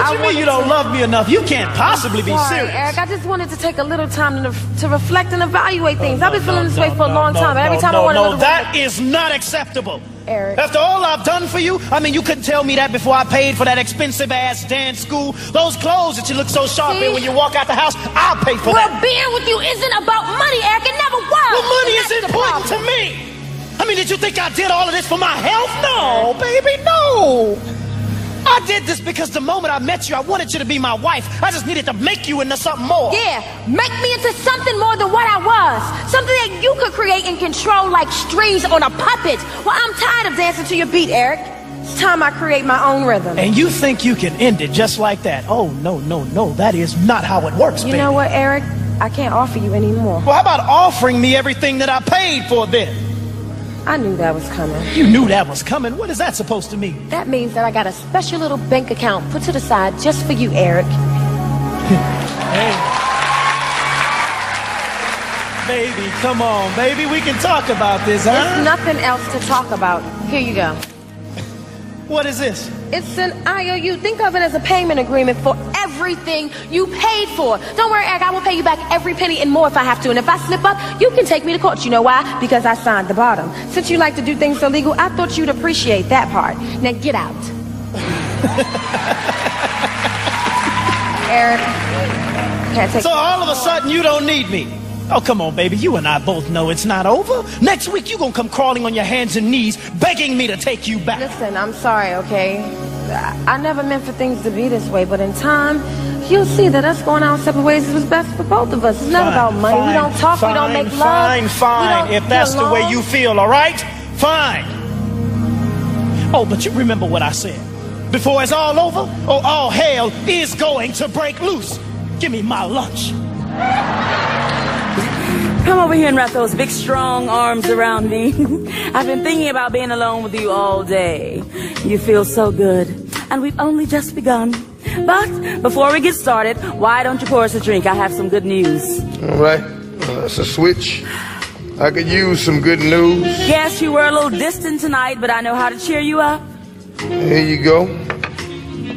What I you mean you don't to- love me enough? You can't possibly be Sorry, serious. Eric. I just wanted to take a little time to, to reflect and evaluate things. I've been No, feeling no, this way no, for a long no, time. every time no, I want to no, that is not acceptable. Eric. After all I've done for you, I mean, you couldn't tell me that before I paid for that expensive ass dance school. Those clothes that you look so sharp See? in when you walk out the house, I'll pay for Well, that. being with you isn't about money, Eric. It never was. Well, money is important to me. I mean, did you think I did all of this for my health? No, baby, no. I did this because the moment I met you, I wanted you to be my wife. I just needed to make you into something more. Yeah, make me into something more than what I was. Something that you could create and control like strings on a puppet. Well, I'm tired of dancing to your beat, Eric. It's time I create my own rhythm. And you think you can end it just like that? Oh, no, no, no. That is not how it works, You baby. know what, Eric? I can't offer you anymore. Well, how about offering me everything that I paid for then? I knew that was coming. You knew that was coming. What is that supposed to mean? That means that I got a special little bank account put to the side just for you, Eric. Hey. Baby, come on, baby. We can talk about this, huh? There's nothing else to talk about. Here you go. What is this? It's an IOU. Think of it as a payment agreement for everything you paid for. Don't worry, Eric. I will pay you back every penny and more if I have to. And if I slip up, you can take me to court. You know why? Because I signed the bottom. Since you like to do things so legal, I thought you'd appreciate that part. Now get out. Eric, can't take So all of a sudden you don't need me. Oh, come on, baby. You and I both know it's not over. Next week you're gonna come crawling on your hands and knees, begging me to take you back. Listen, I'm sorry, okay? I, never meant for things to be this way, but in time, you'll see that us going our separate ways was best for both of us. It's not Fine, about money. fine, we don't talk, we don't make love. Fine, fine. If that's the way you feel, all right? Fine. Oh, but you remember what I said. Before it's all over, or all hell is going to break loose. Give me my lunch. Come over here and wrap those big, strong arms around me. I've been thinking about being alone with you all day. You feel so good. And we've only just begun. But before we get started, why don't you pour us a drink? I have some good news. All right, uh, that's a switch. I could use some good news. Yes, you were a little distant tonight, but I know how to cheer you up. Here you go.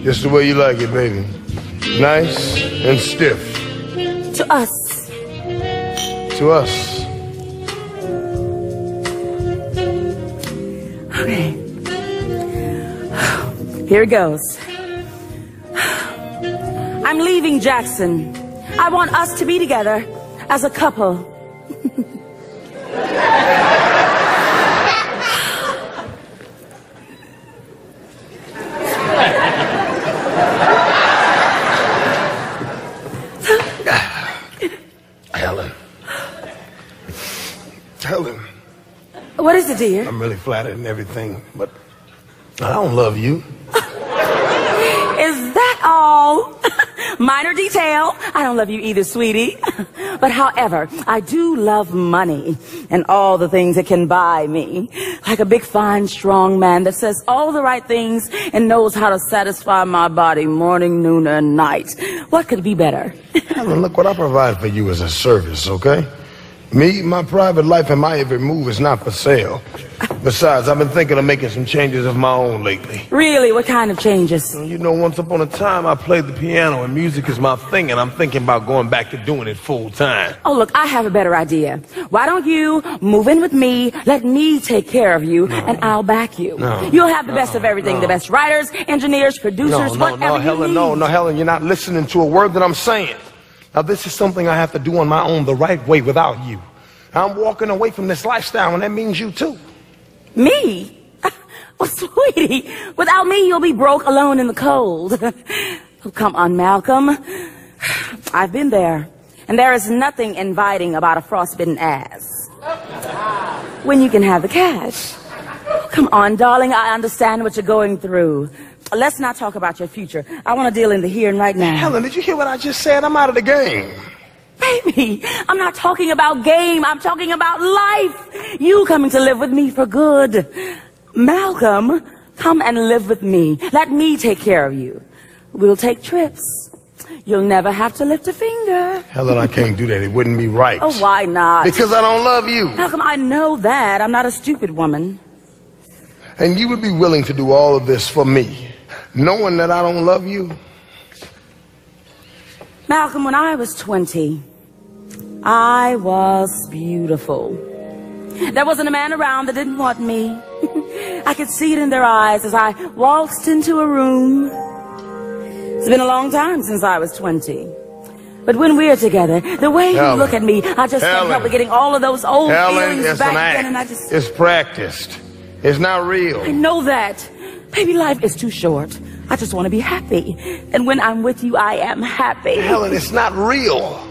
Just the way you like it, baby. Nice and stiff. To us. To us. Okay. Here it goes. I'm leaving Jackson. I want us to be together as a couple. Helen. Helen. What is it, dear? I'm really flattered and everything, but I don't love you. Is that all? Minor detail. I don't love you either, sweetie. But however, I do love money and all the things it can buy me. Like a big, fine, strong man that says all the right things and knows how to satisfy my body morning, noon, and night. What could be better? Helen, look what I provide for you as a service, okay? Me, my private life, and my every move is not for sale. Besides, I've been thinking of making some changes of my own lately. Really, what kind of changes? You know, once upon a time, I played the piano, and music is my thing, and I'm thinking about going back to doing it full time. Oh, look, I have a better idea. Why don't you move in with me, let me take care of you, and I'll back you. No. You'll have the best of everything, the best writers, engineers, producers, No, no, whatever no, you Helen, no, no, Helen, you're not listening to a word that I'm saying. Now, this is something I have to do on my own the right way without you. I'm walking away from this lifestyle, and that means you too. Me? Well, oh, sweetie, without me, you'll be broke alone in the cold. oh, come on, Malcolm. I've been there. And there is nothing inviting about a frostbitten ass. When you can have the cash. Come on, darling, I understand what you're going through. Let's not talk about your future. I want to deal in the here and right now. Helen, did you hear what I just said? I'm out of the game. Baby, I'm not talking about game. I'm talking about life. You coming to live with me for good. Malcolm, come and live with me. Let me take care of you. We'll take trips. You'll never have to lift a finger. Helen, I can't do that. It wouldn't be right. Oh, why not? Because I don't love you. Malcolm, I know that. I'm not a stupid woman. And you would be willing to do all of this for me, knowing that I don't love you? Malcolm, when I was 20, I was beautiful. There wasn't a man around that didn't want me. I could see it in their eyes as I waltzed into a room. It's been a long time since I was 20. But when we're together, the way you look at me, I just can't Helen. help but getting all of those old Helen, feelings back an then, and I just... It's practiced. It's not real. I know that. Baby, life is too short. I just want to be happy. And when I'm with you, I am happy. Helen, it's not real.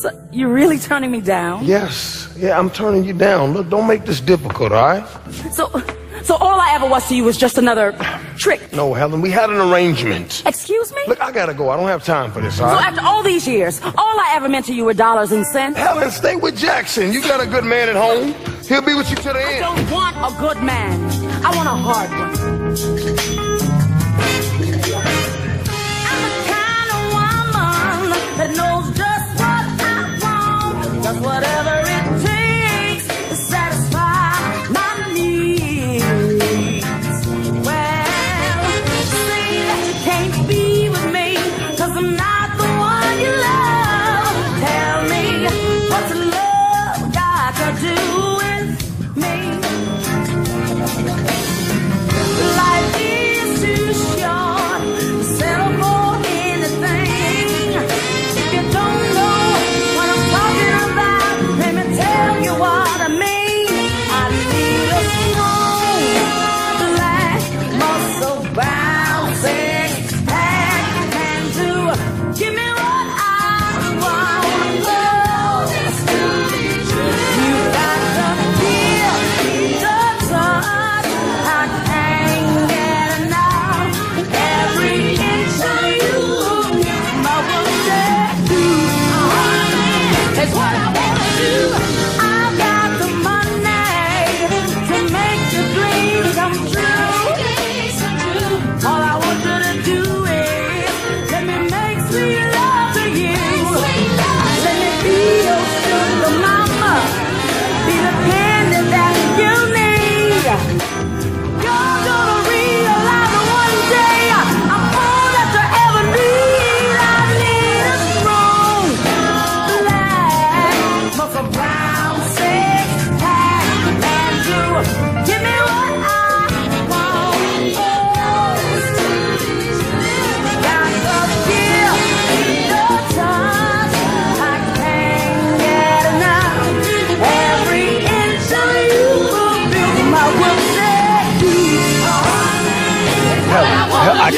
So, you're really turning me down? Yes. Yeah, I'm turning you down. Look, don't make this difficult, all right? So, so all I ever was to you was just another trick. No, Helen, we had an arrangement. Excuse me? Look, I gotta go. I don't have time for this, all So right? after all these years, all I ever meant to you were dollars and cents? Helen, stay with Jackson. You got a good man at home. He'll be with you to the I end. I don't want a good man. I want a hard one. I'm the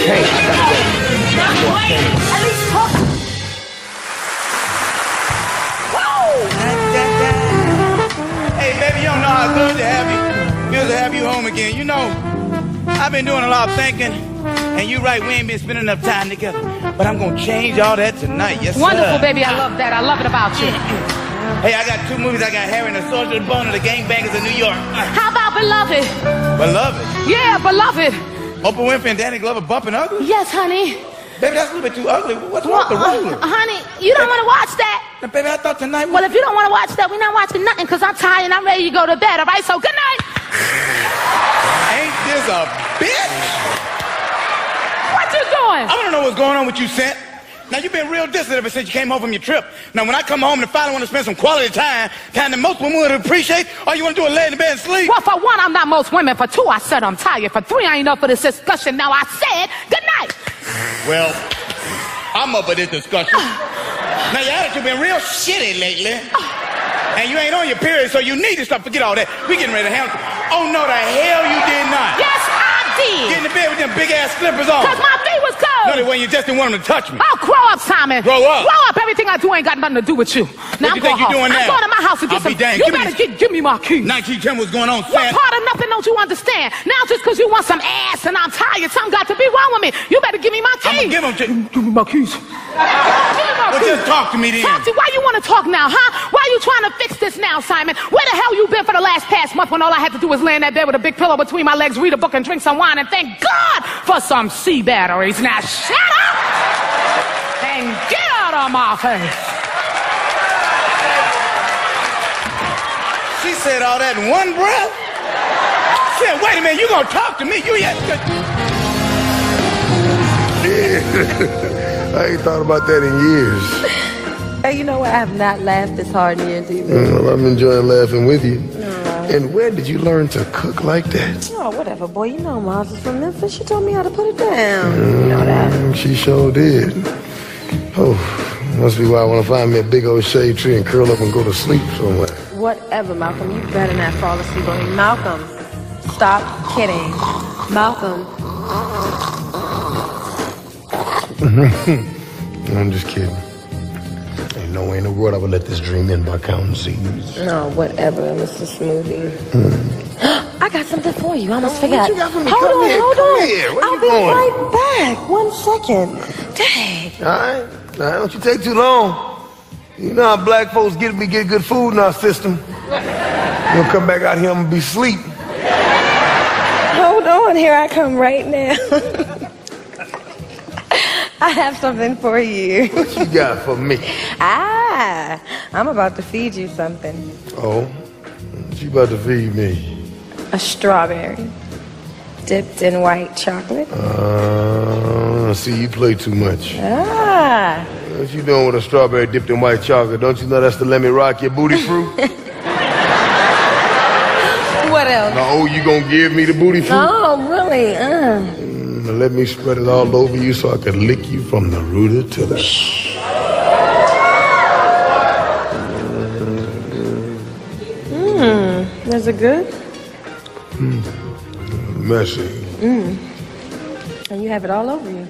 Hey. Wait, at least talk. Hey, baby, you don't know how good to have you. Feels to have you home again. You know, I've been doing a lot of thinking, and you're right, we ain't been spending enough time together. But I'm gonna change all that tonight. Yes, Wonderful, sir. baby. I love that. I love it about you. Hey, I got two movies. I got Harry and the Soldier Bone and the Gangbangers of New York. How about Beloved? Beloved? Yeah, Beloved. Oprah Winfrey and Danny Glover bumping ugly? Yes, honey. Baby, that's a little bit too ugly. What's wrong with the uh, honey, you don't want to watch that. Now, baby, I thought tonight. Well, if you don't want to watch that, we're not watching nothing because I'm tired and I'm ready to go to bed, all right? So good night. Ain't this a bitch? What you doing? I want to know what's going on with you, Scent. Now, you've been real distant ever since you came home from your trip. Now, when I come home and finally want to spend some quality time, time that most women would appreciate, all you want to do is lay in the bed and sleep. Well, for one, I'm not most women. For two, I said I'm tired. For three, I ain't up for this discussion. Now, I said good night. Well, I'm up for this discussion. Now, your attitude has been real shitty lately. And you ain't on your period, so you need to stop. Forget all that. We getting ready to handle Oh, no, the hell you did not. Yes, I did. Get in the bed with them big ass slippers on. Because my feet was cold. No, they when you just didn't want them to touch me. Oh, grow up, Simon. Grow up. Grow up. Everything I do ain't got nothing to do with you. Now, you I'm going think you home. doing I'm going to my house to get I'll be some. damned. You Give better these- get, give me my keys. 19 tell me what's going on, What part of nothing don't you understand? Now just because you want some ass and I'm tired, something got to be wrong with me. You better give me my keys. I'm give them to Give me my keys. Give me my Well, keys. just talk to me then. Talk to why you want to talk now, huh? Why you trying to fix this now, Simon? Where the hell you been for the last past month when all I had to do was lay in that bed with a big pillow between my legs, read a book, and drink some wine, and thank God for some C batteries. Now shut up and get out of my face. She said all that in one breath. Said, wait a minute, you gonna talk to me? You yet? I ain't thought about that in years. Hey, you know what? I have not laughed this hard in years either. Mm, well, I'm enjoying laughing with you. Mm. And where did you learn to cook like that? Oh, whatever, boy. You know Miles is from Memphis. She told me how to put it down. You know that. Mm, She sure did. Oh, must be why I want to find me a big old shade tree and curl up and go to sleep somewhere. Whatever, Malcolm. You better not fall asleep on me. Malcolm, stop kidding. Malcolm, I'm just kidding. Ain't no way in the world I would let this dream end by counting Z's. no, whatever, Mr. Smoothie. I got something for you. I almost oh, forgot. you got for me? Hold Come on, here, hold come on. here. Where I'll you be going? right back. One second. Dang. All right? All right, don't you take too long. You know how black folks get we get good food in our system. You'll come back out here and be asleep. Hold on, here I come right now. I have something for you. What you got for me? Ah, I'm about to feed you something. Oh, what you about to feed me? A strawberry dipped in white chocolate. Uh, see, you play too much. Ah, What you doing with a strawberry dipped in white chocolate? Don't you know that's the let me rock your booty fruit? what else? oh, you gonna give me the booty fruit? Oh, really? Uh. Let me spread it all over you so I can lick you from the rooter to the. Hmm, is it good? Mmm, messy. Mmm, and you have it all over you.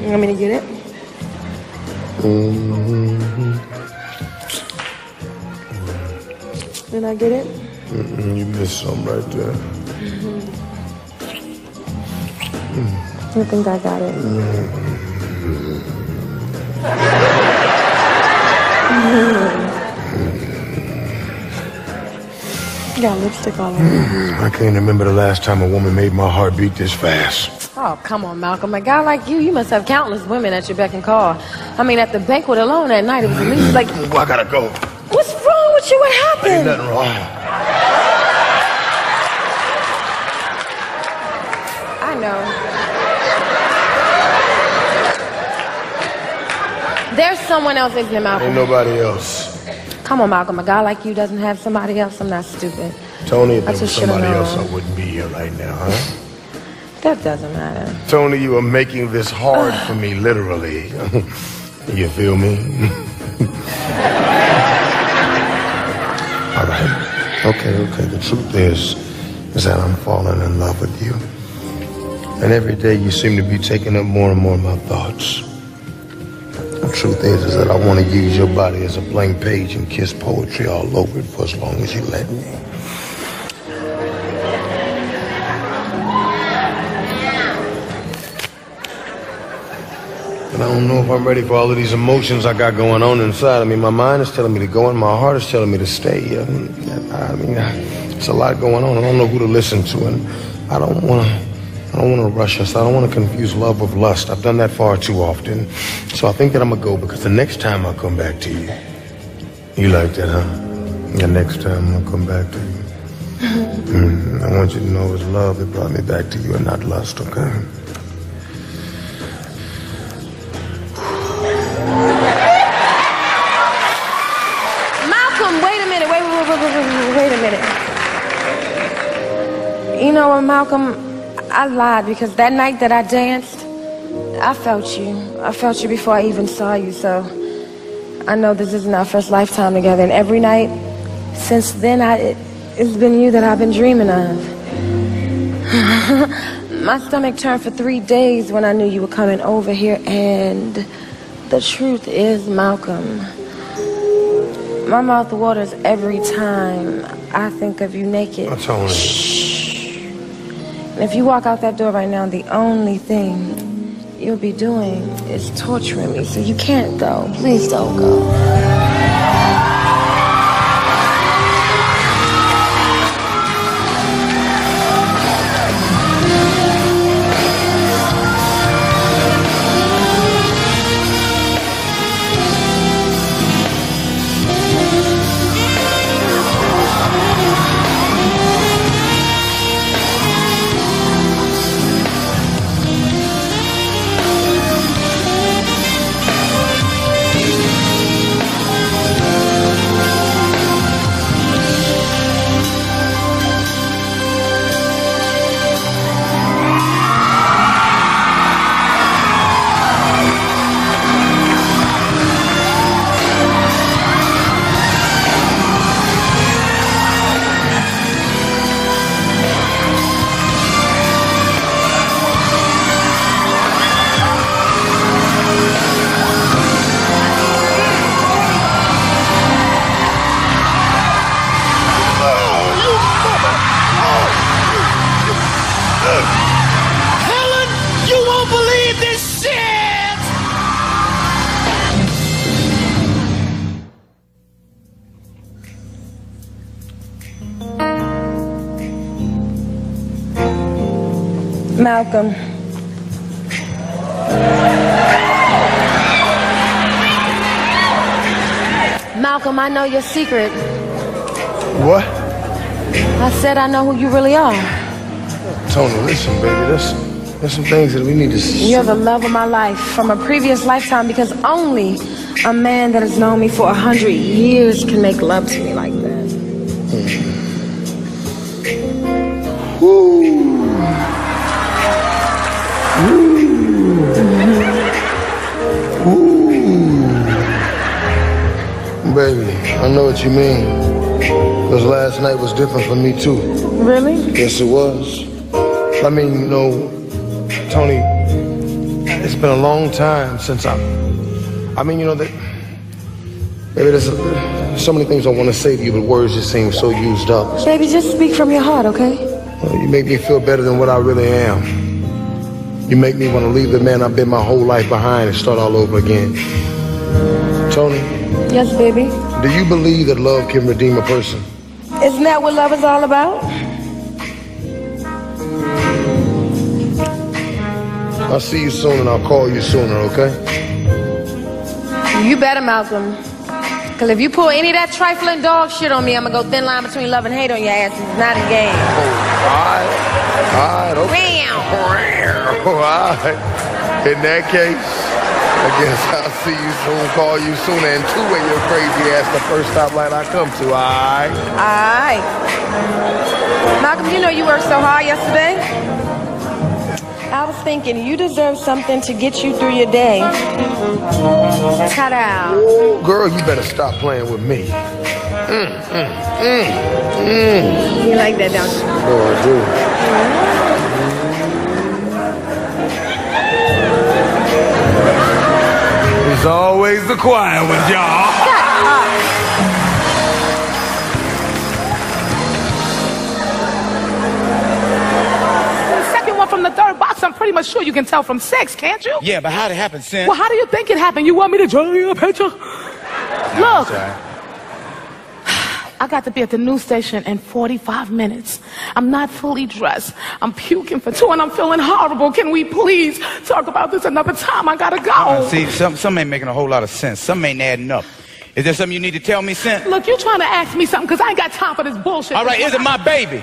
You want me to get it? Mm-hmm. Did I get it? Mm-mm, you missed something right there. Mm. I think I got it. You got lipstick all over. Mm. I can't remember the last time a woman made my heart beat this fast. Oh, come on, Malcolm. A guy like you, you must have countless women at your beck and call. I mean, at the banquet alone that night, it was at least like, I gotta go. what's wrong with you? What happened? Ain't nothing wrong. I know. There's someone else, isn't there, Malcolm? Ain't nobody else. Come on, Malcolm. A guy like you doesn't have somebody else. I'm not stupid. Tony, if I there was somebody else. I wouldn't be here right now, huh? That doesn't matter. Tony, you are making this hard for me, literally. you feel me? All right. Okay, okay. The truth is, is that I'm falling in love with you. And every day you seem to be taking up more and more of my thoughts. The truth is, is that I want to use your body as a blank page and kiss poetry all over it for as long as you let me. But I don't know if I'm ready for all of these emotions I got going on inside. I mean, my mind is telling me to go and my heart is telling me to stay. I mean, I mean it's a lot going on. I don't know who to listen to, and I don't want to. I don't want to rush us. I don't want to confuse love with lust. I've done that far too often. So I think that I'm going to go because the next time I come back to you, you like that, huh? The next time I'll come back to you. Mm, I want you to know it's love that brought me back to you and not lust, okay? Malcolm, wait a minute. Wait, wait, wait, wait, wait, wait a minute. You know what, Malcolm? I lied because that night that I danced, I felt you. I felt you before I even saw you, so I know this isn't our first lifetime together. And every night since then, I, it, it's been you that I've been dreaming of. My stomach turned for three days when I knew you were coming over here, and the truth is, Malcolm, my mouth waters every time I think of you naked. All it is. And if you walk out that door right now, the only thing you'll be doing is torturing me. So you can't go. Please don't go. Malcolm. Malcolm, I know your secret. What? I said I know who you really are. Tony, listen, baby. There's, there's some things that we need to see. You're the love of my life from a previous lifetime because only a man that has known me for a hundred years can make love to me like that. Baby, I know what you mean. Because last night was different for me, too. Really? Yes, it was. I mean, you know, Tony, it's been a long time since I. I mean, you know, that. Baby, there's a, so many things I want to say to you, but words just seem so used up. Baby, just speak from your heart, okay? Well, you make me feel better than what I really am. You make me want to leave the man I've been my whole life behind and start all over again. Tony, Yes, baby. do you believe that love can redeem a person? Isn't that what love is all about? I'll see you soon and I'll call you sooner, okay? You better, Malcolm. Because if you pull any of that trifling dog shit on me, I'm going to go thin line between love and hate on your ass. It's not a game. Oh, alright, alright, okay. Alright. In that case, I guess I'll see you soon, call you soon, and two way your crazy ass the first stoplight I come to, alright? Alright. Malcolm, you know you worked so hard yesterday. I was thinking you deserve something to get you through your day. Ta-da. Ooh, girl, you better stop playing with me. Mm, mm, mm, mm. You like that, don't you? Oh, I do. It's always the quiet ones, y'all. The second one from the third box, I'm pretty much sure you can tell from sex, can't you? Yeah, but how'd it happen, Sam? Well, how do you think it happened? You want me to draw you a picture? Look, Sorry. I got to be at the news station in 45 minutes. I'm not fully dressed. I'm puking for two and I'm feeling horrible. Can we please talk about this another time? I gotta go. Uh, see, some, some ain't making a whole lot of sense. Some ain't adding up. Is there something you need to tell me, Sin? Look, you're trying to ask me something because I ain't got time for this bullshit. All right, is it my baby?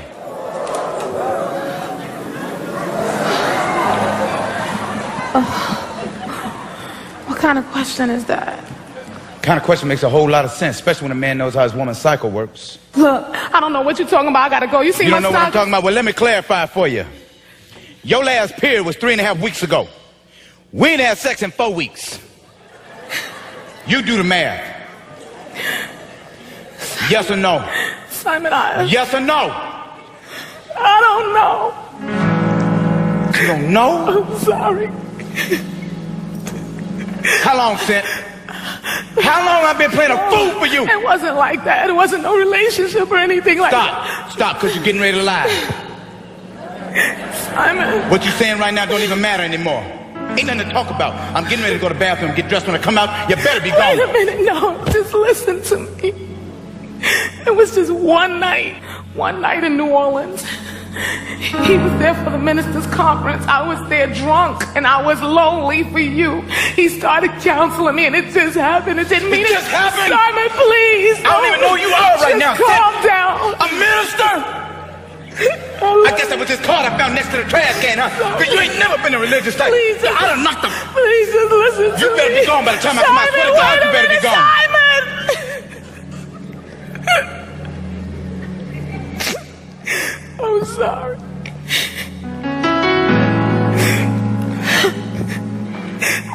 What kind of question is that? Kind of question makes a whole lot of sense, especially when a man knows how his woman's cycle works. Look, I don't know what you're talking about. I gotta go. You see You my don't know what I'm talking about? Well, let me clarify for you. Your last period was three and a half weeks ago. We ain't had sex in four weeks. You do the math. Yes or no? Simon, I, Yes or no? I don't know. You don't know? I'm sorry. How long, Sin? How long I've been playing a fool for you? It wasn't like that. It wasn't no relationship or anything like that. Stop. Stop, because you're getting ready to lie. Simon. What you're saying right now don't even matter anymore. Ain't nothing to talk about. I'm getting ready to go to the bathroom, get dressed. When I come out, you better be gone. Wait a minute, no, just listen to me. It was just one night, one night in New Orleans. He was there for the minister's conference. I was there drunk and I was lonely for you. He started counseling me and it just happened. It didn't mean It just happened? Simon, please. I don't even know who you are right just now, Calm Sid. down. A minister? I guess that was this card I found next to the trash can, huh? Because you ain't never been a religious type. Please, I done knocked them. please just listen to You me. better be gone by the time I come out. I swear to God, you better be gone. minute, Simon. I'm sorry.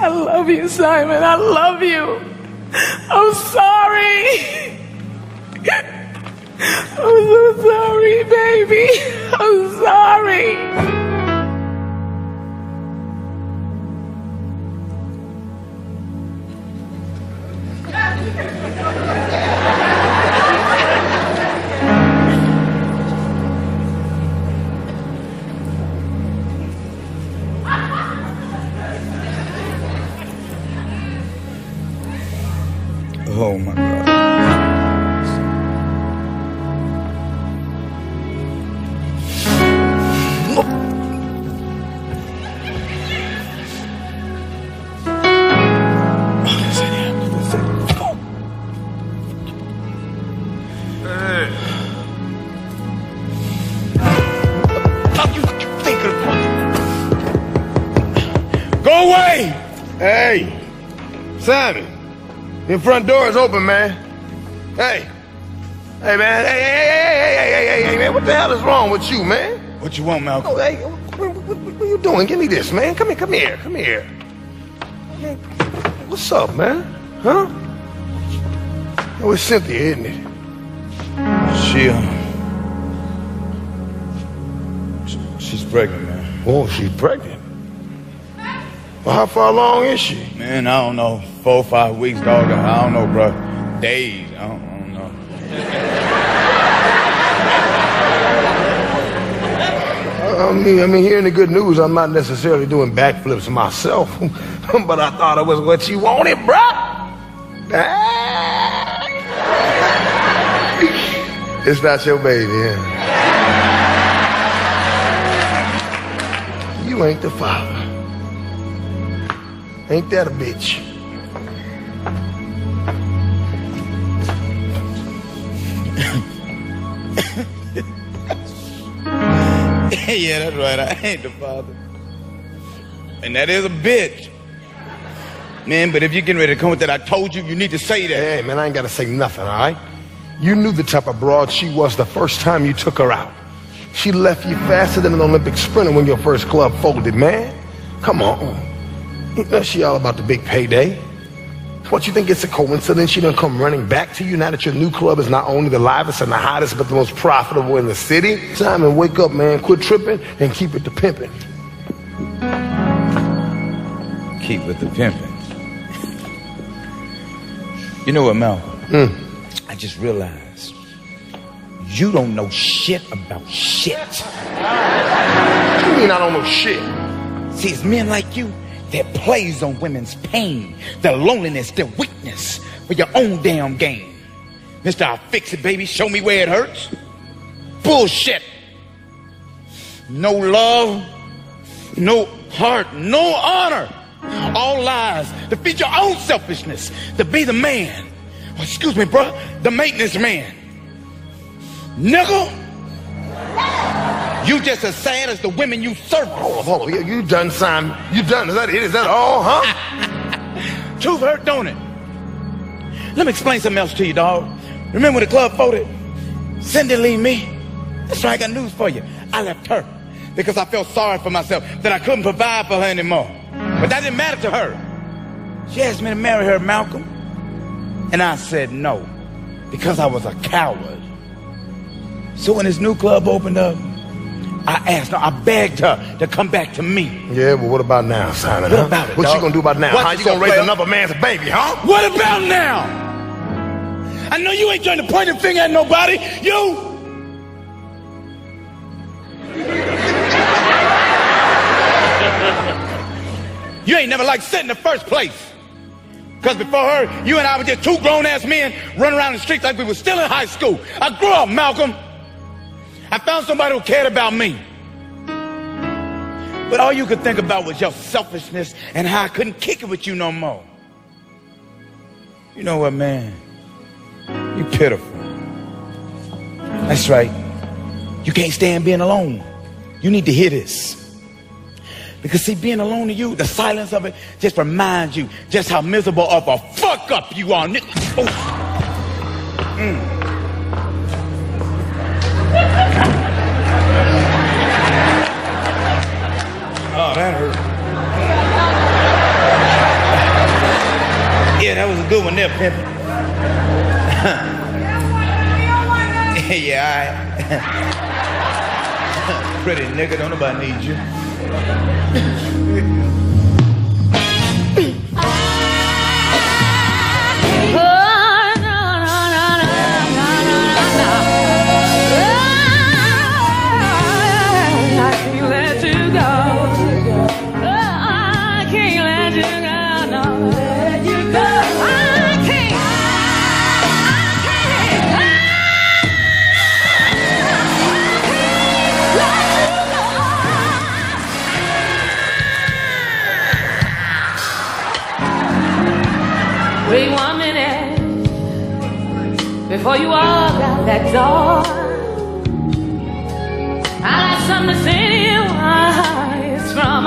I love you, Simon. I love you. I'm sorry. I'm so sorry, baby. I'm sorry. Oh my your front door is open, man. Hey, hey, man. Hey, hey, hey, hey, hey, hey, hey, hey, man. What the hell is wrong with you, man? What you want, Malcolm? Oh, hey, what, what, what, what are you doing? Give me this, man. Come here, come here, come here. Man, what's up, man? Huh? Oh, it's Cynthia, isn't it? She, um, she- she's pregnant, man. Oh, she's pregnant. Well, how far along is she? Man, I don't know. Four or five weeks, dog. I don't know, bro. Days. I don't, I don't know. I mean, I mean, hearing the good news, I'm not necessarily doing backflips myself, but I thought it was what you wanted, bruh. Ah. It's not your baby, yeah. You ain't the father. Ain't that a bitch? yeah, that's right. I ain't the father. And that is a bitch. Man, but if you're getting ready to come with that, I told you, you need to say that. Hey, man, I ain't got to say nothing, all right? You knew the type of broad she was the first time you took her out. She left you faster than an Olympic sprinter when your first club folded, man. Come on. She all about the big payday. What, you think it's a coincidence she done come running back to you now that your new club is not only the livest and the hottest, but the most profitable in the city? Simon, wake up, man. Quit tripping and keep it to pimping. Keep with the pimping. You know what, Malcolm? Hmm. I just realized you don't know shit about shit. What do you mean I don't know shit? See, it's men like you that plays on women's pain, their loneliness, their weakness for your own damn game. Mister, I'll fix it, baby. Show me where it hurts. Bullshit. No love, no heart, no honor. All lies to feed your own selfishness, to be the man. Oh, excuse me, bro, the maintenance man. Nigga, you just as sad as the women you serve. Oh, hold on. You, you done, Simon. You done. Is that it? Is that all, huh? Truth hurt, don't it? Let me explain something else to you, dog. Remember when the club folded? Cindy leave me. That's right, I got news for you. I left her because I felt sorry for myself that I couldn't provide for her anymore. But that didn't matter to her. She asked me to marry her, Malcolm. And I said no because I was a coward. So when this new club opened up, I asked her, I begged her to come back to me. Yeah, but what about now, Simon? What huh? about it, What dog? you gonna do about now? Watch How you gonna raise another man's baby, huh? What about now? I know you ain't trying to point a finger at nobody. You. You ain't never liked Sid in the first place. Because before her, you and I were just two grown ass men running around the streets like we were still in high school. I grew up, Malcolm. I found somebody who cared about me. But all you could think about was your selfishness and how I couldn't kick it with you no more. You know what, man? You pitiful. That's right. You can't stand being alone. You need to hear this. Because see, being alone to you, the silence of it just reminds you just how miserable of a fuck up you are. Oh. Mm. Good one there, Pimp. yeah, I. Pretty nigga, don't nobody need you. Before you walk out that door. I got something to say to you. It's from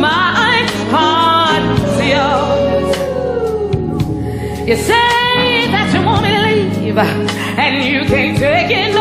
my heart to yours. You say that you want me to leave, and you can't take it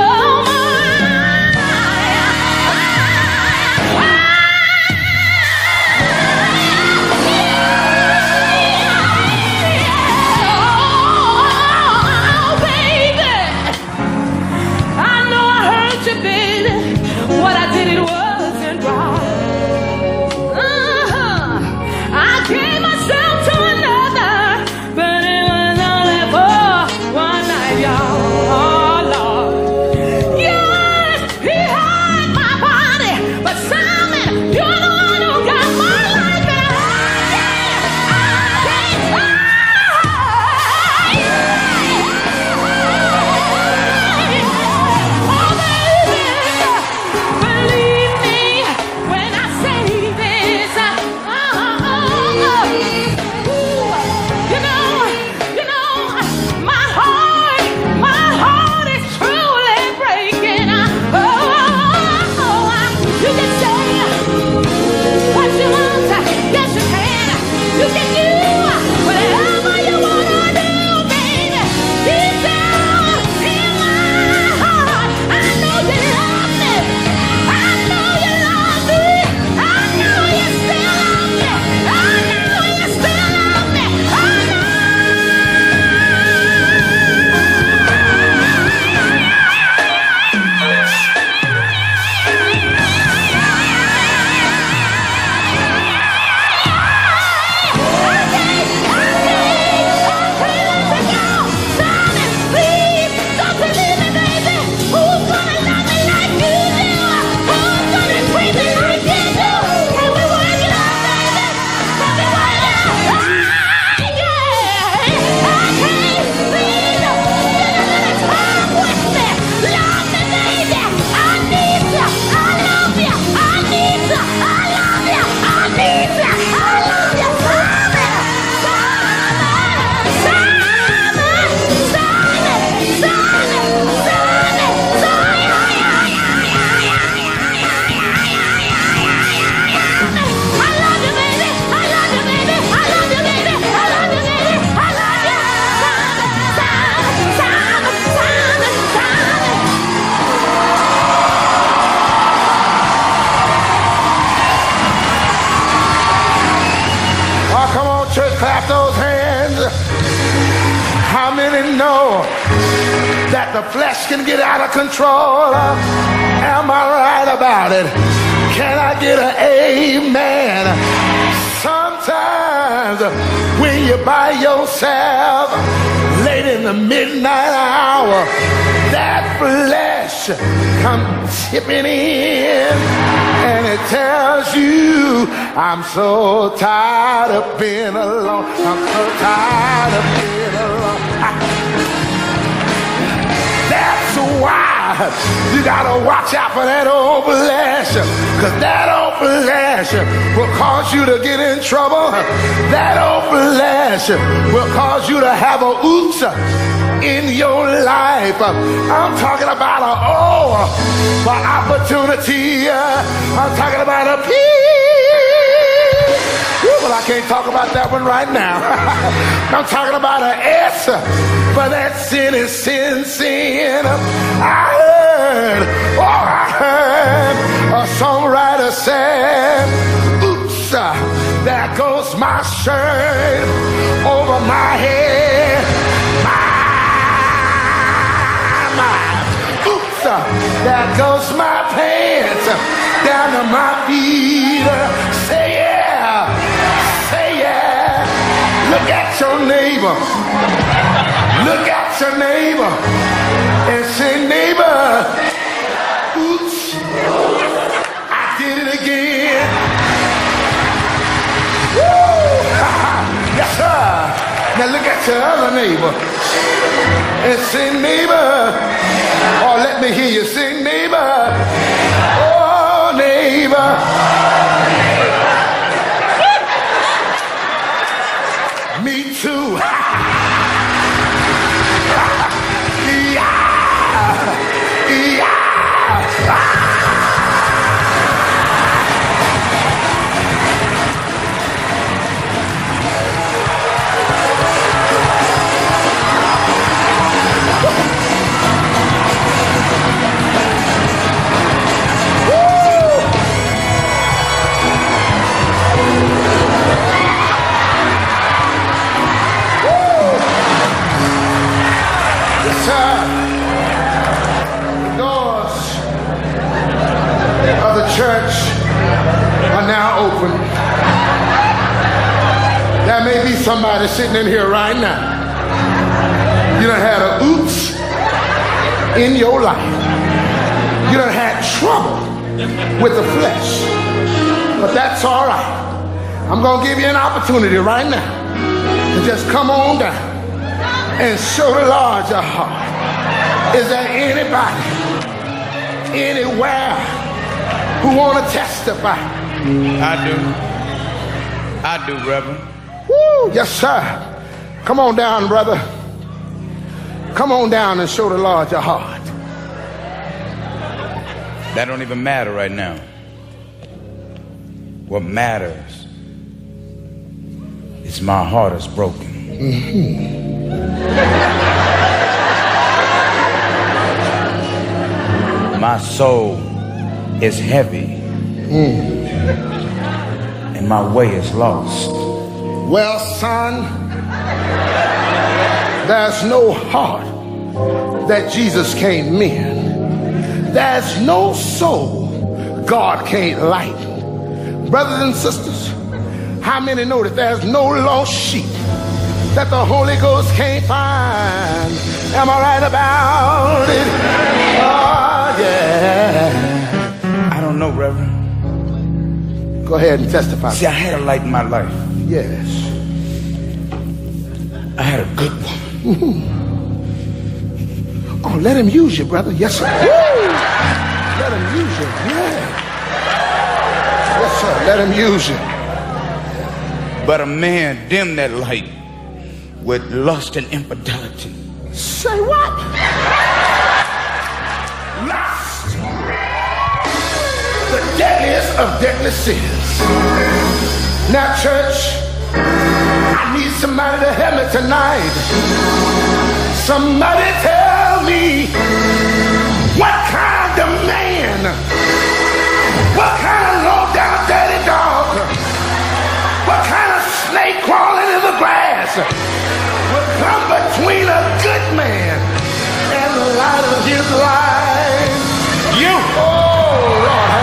the flesh can get out of control? Am I right about it? Can I get an amen? Sometimes when you're by yourself, late in the midnight hour, that flesh comes tipping in and it tells you, I'm so tired of being alone. I'm so tired of being alone. Why you gotta watch out for that old flesh. Cause that old flesh will cause you to get in trouble. That old flesh will cause you to have a oops in your life. I'm talking about a oh for opportunity. I'm talking about a peace. Well, I can't talk about that one right now. I'm talking about an S for that sin is sin, sin. I heard, oh, I heard a songwriter say, oops, uh, there goes my shirt over my head. My, my, oops, uh, there goes my pants down to my feet. Look at your neighbor. Look at your neighbor and say, neighbor, oops, I did it again. Woo! yes, sir. Now look at your other neighbor and say, neighbor, or let me hear you say, neighbor, oh, neighbor. Open. There may be somebody sitting in here right now. You done had a oops in your life. You done had trouble with the flesh. But that's all right. I'm going to give you an opportunity right now to just come on down and show the Lord your heart. Is there anybody, anywhere, who want to testify? I do. I do, Reverend. Woo, yes, sir. Come on down, brother. Come on down and show the Lord your heart. That don't even matter right now. What matters is my heart is broken. Mm-hmm. My soul is heavy. Mm. My way is lost. Well, son, there's no heart that Jesus can't mend. There's no soul God can't lighten. Brothers and sisters, how many know that there's no lost sheep that the Holy Ghost can't find? Am I right about it? Oh, yeah. I don't know, Reverend. Go ahead and testify. See, I had a light in my life. Yes. I had a good one. Oh, let him use you, brother. Yes, sir. Let him use you. Yeah. Yes, sir. Let him use you. But a man dimmed that light with lust and infidelity. Say what? Deadliest of deadly sins. Now, church, I need somebody to help me tonight. Somebody tell me what kind of man, what kind of low down dirty dog, what kind of snake crawling in the grass would I'm between a good man and the light of his life. You! Oh, Lord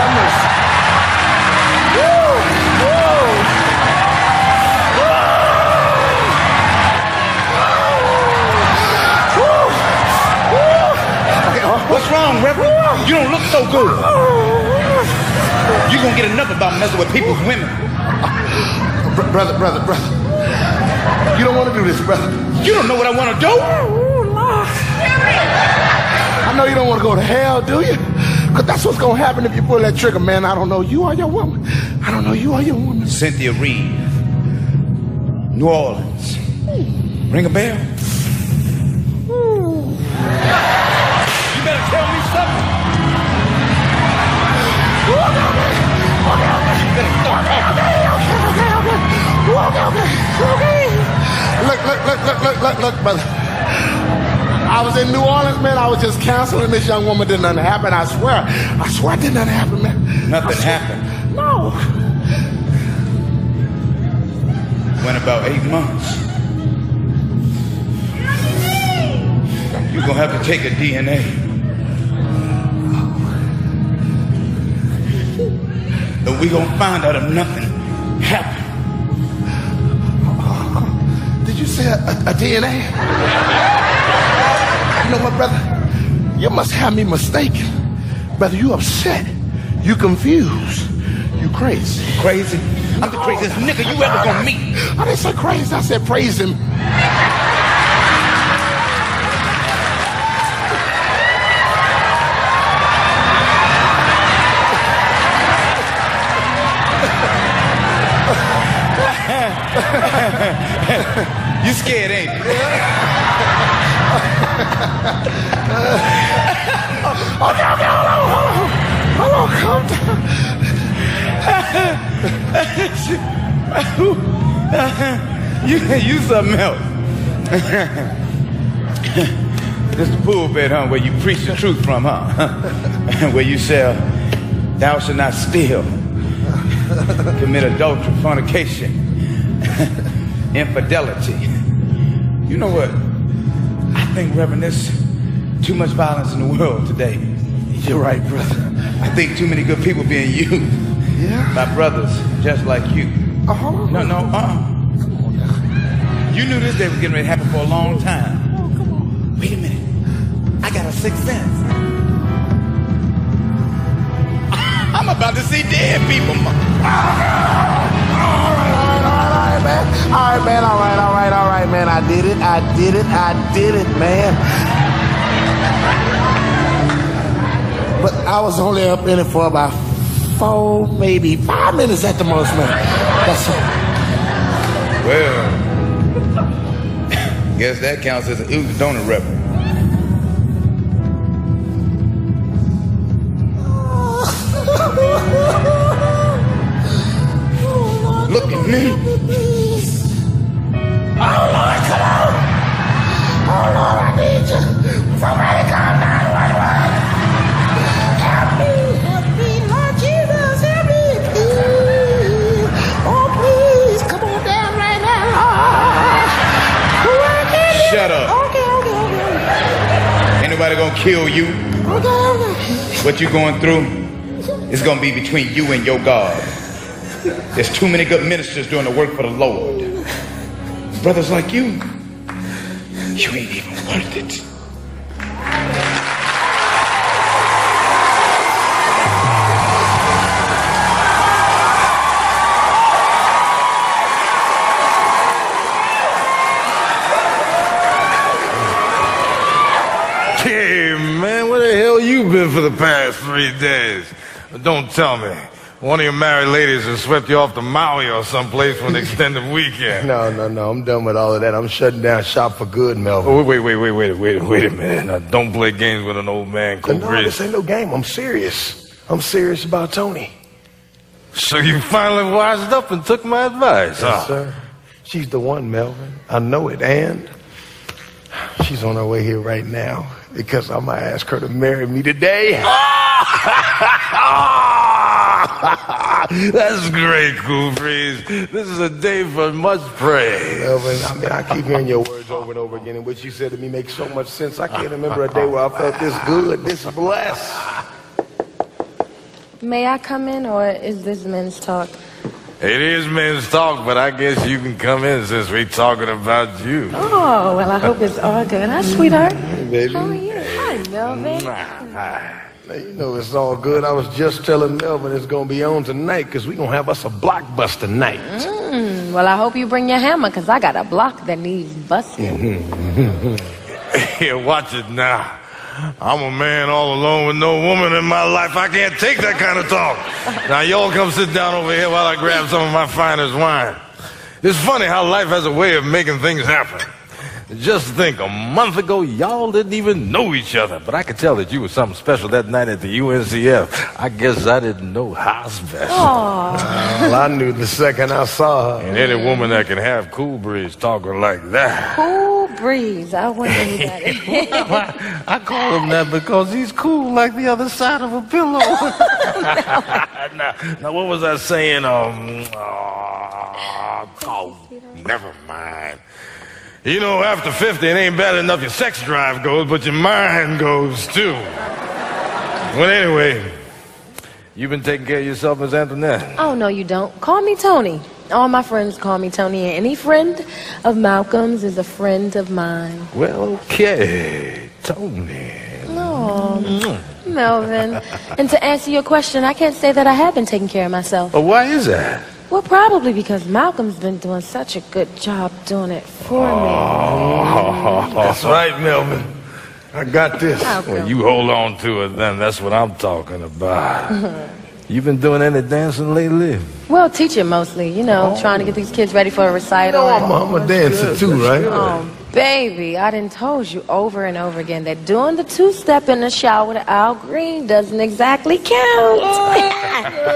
wrong, Reverend? You don't look so good. You're gonna get enough about messing with people's women. Br- brother, brother, brother. You don't want to do this, brother. You don't know what I want to do. I know you don't want to go to hell, do you? Because that's what's going to happen if you pull that trigger, man. I don't know you or your woman. I don't know you or your woman. Cynthia Reed, New Orleans. Ring a bell? Look, look, look, look, look, look, look, brother. I was in New Orleans, man. I was just counseling this young woman. Did nothing happen. I swear. I swear did nothing happen, man. Nothing happened. No. Went about eight months. You're gonna have to take a DNA. And we gonna find out if nothing happened. Did you say a, a, a DNA? You know what, brother? You must have me mistaken. Brother, you upset. You confused. You crazy. Crazy? I'm the craziest nigga you ever gonna meet. I didn't say crazy. I said praise him. You scared, ain't you? On, hold on. Hold on, calm down. You, you something else. this the pulpit, huh? Where you preach the truth from, huh? where you say, thou shalt not steal, commit adultery, fornication, infidelity. You know what? I think, Reverend, there's too much violence in the world today. You're right, brother. I think too many good people being used Yeah? by brothers just like you. Oh, on. No, no, uh-uh. You knew this day was getting ready to happen for a long time. Oh, come on. Wait a minute. I got a sixth sense. I'm about to see dead people. All right, man. All right, man. All right, all right, all right, man. I did it. I did it. I did it, man. But I was only up in it for about four, maybe five minutes at the most, man. That's all. Well, guess that counts as an donor reverend. Look at me. Oh, Lord, come on. Oh, Lord, I need you. Somebody call 911. Help me, help me, Lord Jesus, help me. Oh, please, come on down right now, Shut up. Okay, okay, okay. Ain't nobody gonna kill you. Okay, okay. What you going through is gonna be between you and your God. There's too many good ministers doing the work for the Lord. Brothers like you, you ain't even worth it. Hey, man, where the hell you been for the past three days? Don't tell me. One of your married ladies has swept you off to Maui or someplace for an extended weekend. No, no, no. I'm done with all of that. I'm shutting down shop for good, Melvin. Oh, wait, wait, wait, wait, wait, wait, wait a minute. Now, don't play games with an old man, no, Cobra. this ain't no game. I'm serious. I'm serious about Tony. So you finally wised up and took my advice, huh? Sir. She's the one, Melvin. I know it. And she's on her way here right now because I might ask her to marry me today. Ah! That's great, Cool Breeze. This is a day for much praise. Melvin, I mean, I keep hearing your words over and over again, and what you said to me makes so much sense. I can't remember a day where I felt this good, this blessed. May I come in, or is this men's talk? It is men's talk, but I guess you can come in since we're talking about you. Oh, well, I hope it's all good. Hi, sweetheart. Hey, baby. How are you? Hi, Melvin. Now, you know it's all good. I was just telling Melvin it's gonna be on tonight because we're gonna have us a blockbuster night. Mm, well, I hope you bring your hammer, because I got a block that needs busting. Here, watch it now. I'm a man all alone with no woman in my life. I can't take that kind of talk. Now, y'all come sit down over here while I grab some of my finest wine. It's funny how life has a way of making things happen. Just think, a month ago, y'all didn't even know each other, but I could tell that you were something special that night at the UNCF. I guess I didn't know how special. Well, I knew the second I saw her. And any woman that can have cool breeze talking like that. Cool breeze. I wonder who that is. I call him that because he's cool like the other side of a pillow. now, now, what was I saying? Um, uh, oh, never mind. You know, after 50, it ain't bad enough your sex drive goes, but your mind goes too. Well, anyway, you've been taking care of yourself, Miss Antoinette? oh, no, you don't. Call me Tony. All my friends call me Tony, and any friend of Malcolm's is a friend of mine. Well, okay, Tony. Oh, Melvin. And to answer your question, I can't say that I have been taking care of myself. Well, why is that? Well, probably because Malcolm's been doing such a good job doing it for me. Oh. That's right, Melvin. I got this. Malcolm. Well, you hold on to it then. That's what I'm talking about. You've been doing any dancing lately? Well, teaching mostly, you know, oh. trying to get these kids ready for a You recital. know, and- I'm, I'm a dancer too, right? Um, Baby, I done told you over and over again that doing the two-step in the shower with Al Green doesn't exactly count.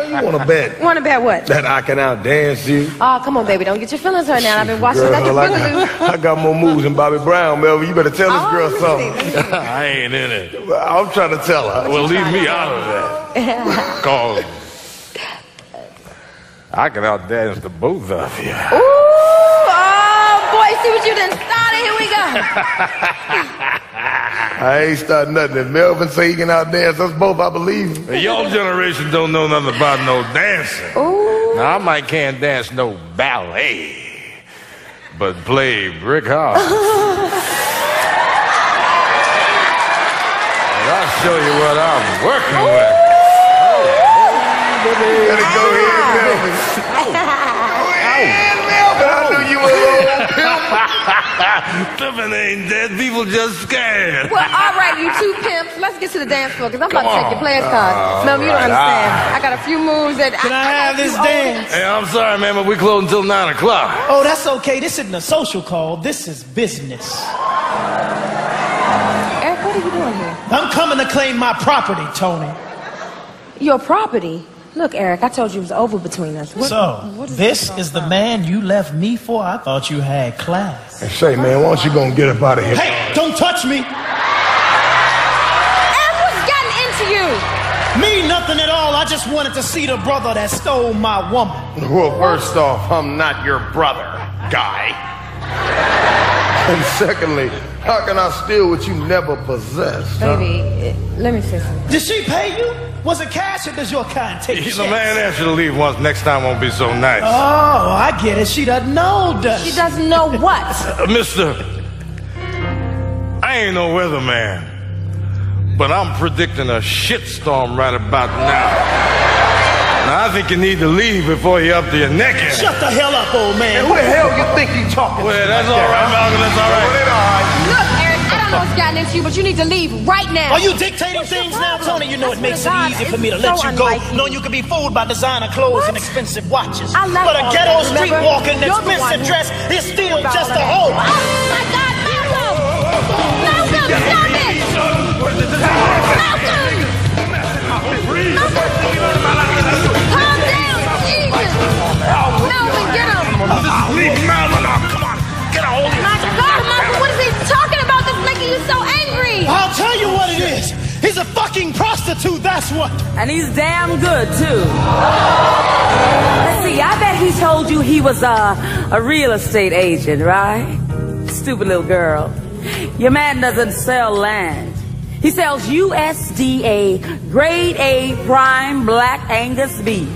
You want to bet Want to bet what? that I can outdance you? Oh, come on, baby, don't get your feelings hurt now. I've been watching Girl, that I, boogaloo. got, I got more moves than Bobby Brown, Melvin. You better tell this Oh, girl let see, something. I ain't in it. I'm trying to tell her. Well, leave me out of that. Cause I can outdance the both of you. Ooh, oh, boy, see what you done started. Here we go. I ain't starting nothing. If Melvin say he can out dance us both, I believe him. Y'all generation don't know nothing about no dancing. Ooh. Now, I might can't dance no ballet, but play brick house. And I'll show you what I'm working with. Better go ahead, Melvin. Go ahead, Melvin. I knew you were a little ain't dead, people just scared. Well, all right, you two pimps. Let's get to the dance floor because I'm about to Come take your on. player's card. Ah, Mel, you don't understand. all I got a few moves that. Can I have this dance? Hey, I'm sorry, man, but we close until 9 o'clock. Oh, that's okay. This isn't a social call. This is business. Eric, what are you doing here? I'm coming to claim my property, Tony. Your property. Look, Eric, I told you it was over between us. What, So, what this is the man you left me for? I thought you had class. Hey, say, man, why don't you gonna get up out of here? Hey, don't touch me. Eric, what's gotten into you? Me, nothing at all. I just wanted to see the brother that stole my woman. Well, first off, I'm not your brother, guy. And secondly, how can I steal what you never possessed? Baby, eh, let me say something. Did she pay you? Was it cash or does your kind take The checks? man asked you to leave once. Next time won't be so nice. Oh, I get it. She doesn't know, does She doesn't know what. Uh, mister, I ain't no weatherman, but I'm predicting a shitstorm right about now. Now, I think you need to leave before you're up to your neck in it. Shut the hell up, old man. Who the hell you think you talking Well, to? that's all right, Malcolm, that's all right. Look, Eric, I don't know what's gotten into you, but you need to leave right now. Are you dictating things now, Tony? You know it makes it easy for me to so let you go, you. knowing you can be fooled by designer clothes and expensive watches. I like but a ghetto that, remember? streetwalking You're expensive dress is still just a that. hoe. Oh my God, Malcolm! Malcolm, stop it! Malcolm! Get him! Ah, leave Malcolm now. Come on, get a hold of My God, Malcolm, what is he talking about that's making you so angry? I'll tell you what it is. He's a fucking prostitute, that's what. And he's damn good, too. Let's see, I bet he told you he was a, a real estate agent, right? Stupid little girl. Your man doesn't sell land. He sells USDA grade A prime black Angus beef.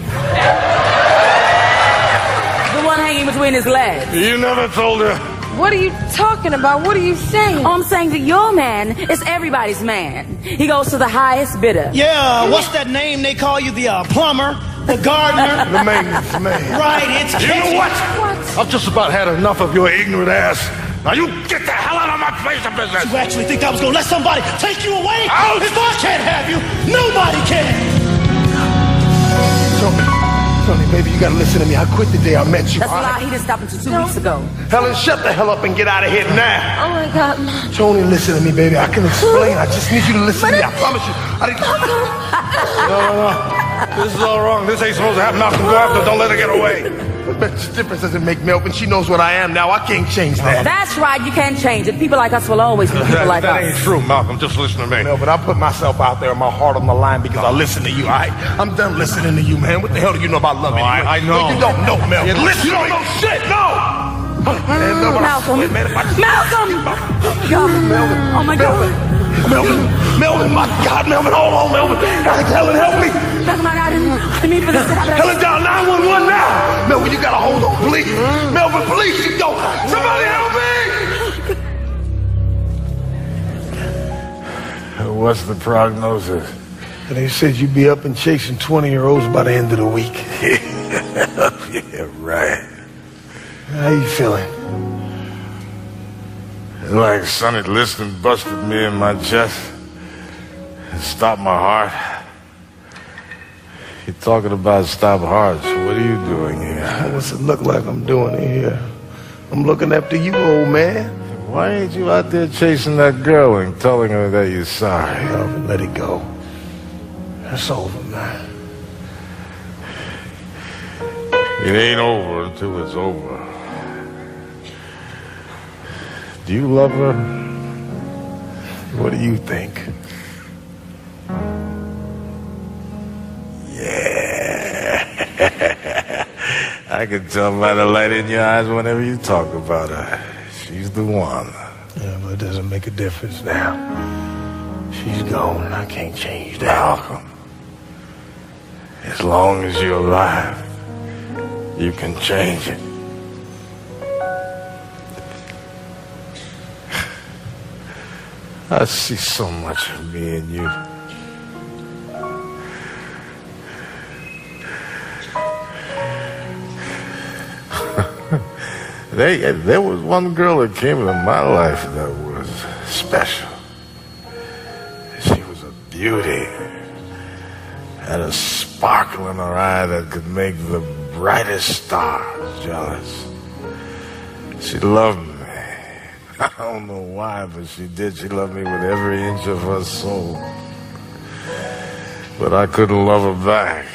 The one hanging between his legs. You never told her. What are you talking about? What are you saying? Oh, I'm saying that your man is everybody's man. He goes to the highest bidder. Yeah, what's that name they call you? The uh, plumber? The gardener? The maintenance man. right, it's You know catchy. what? I've just about had enough of your ignorant ass. Now you get the hell out of my place of business. You actually think I was gonna let somebody take you away? Out! If I can't have you, nobody can! Tony, Tony, baby, you gotta listen to me. I quit the day I met you. That's a lie. He didn't stop until two weeks ago. Helen, shut the hell up and get out of here now. Oh my God, Mom. Tony, listen to me, baby. I can explain. I just need you to listen to me. I promise you. I didn't... No, no, no. This is all wrong. This ain't supposed to happen. Malcolm, go after. Don't let her get away. But the difference doesn't make Melvin. She knows what I am now. I can't change that. That's right. You can't change it. People like us will always be people That, like that us. ain't true, Malcolm. Just listen to me. No, but I put myself out there, my heart on the line because I listen to you. All right, I'm done listening to you, man. What the hell do you know about love? Oh, I- anyway? I know. No, you don't know, Mel. Yeah, listen you don't know shit. No. Man, Melvin, I Malcolm. swear, man, if I- Malcolm! Melvin. Oh my God. Melvin. Melvin, Melvin, my God, Melvin, hold on, Melvin. Helen, help me. Malcolm, I didn't, I didn't mean for this to happen. Helen, down 911 now. Melvin, you gotta hold on, please. Melvin, please, you don't. Somebody help me. What's the prognosis? And they said you'd be up and chasing 20 year olds by the end of the week. yeah, right. How you feeling? Like Sonny Liston busted me in my chest and stopped my heart. You're talking about stop hearts. What are you doing here? What's it look like I'm doing here? I'm looking after you, old man. Why ain't you out there chasing that girl and telling her that you're sorry? Melvin, let it go. It's over, man. It ain't over until it's over. Do you love her? What do you think? Yeah. I can tell by the light in your eyes whenever you talk about her. She's the one. Yeah, but it doesn't make a difference now. She's gone. I can't change that. Malcolm. As long as you're alive, you can change it. I see so much of me in you. They, there was one girl that came into my life that was special. She was a beauty. Had a sparkle in her eye that could make the brightest stars jealous. She loved me. I don't know why, but she did. She loved me with every inch of her soul. But I couldn't love her back.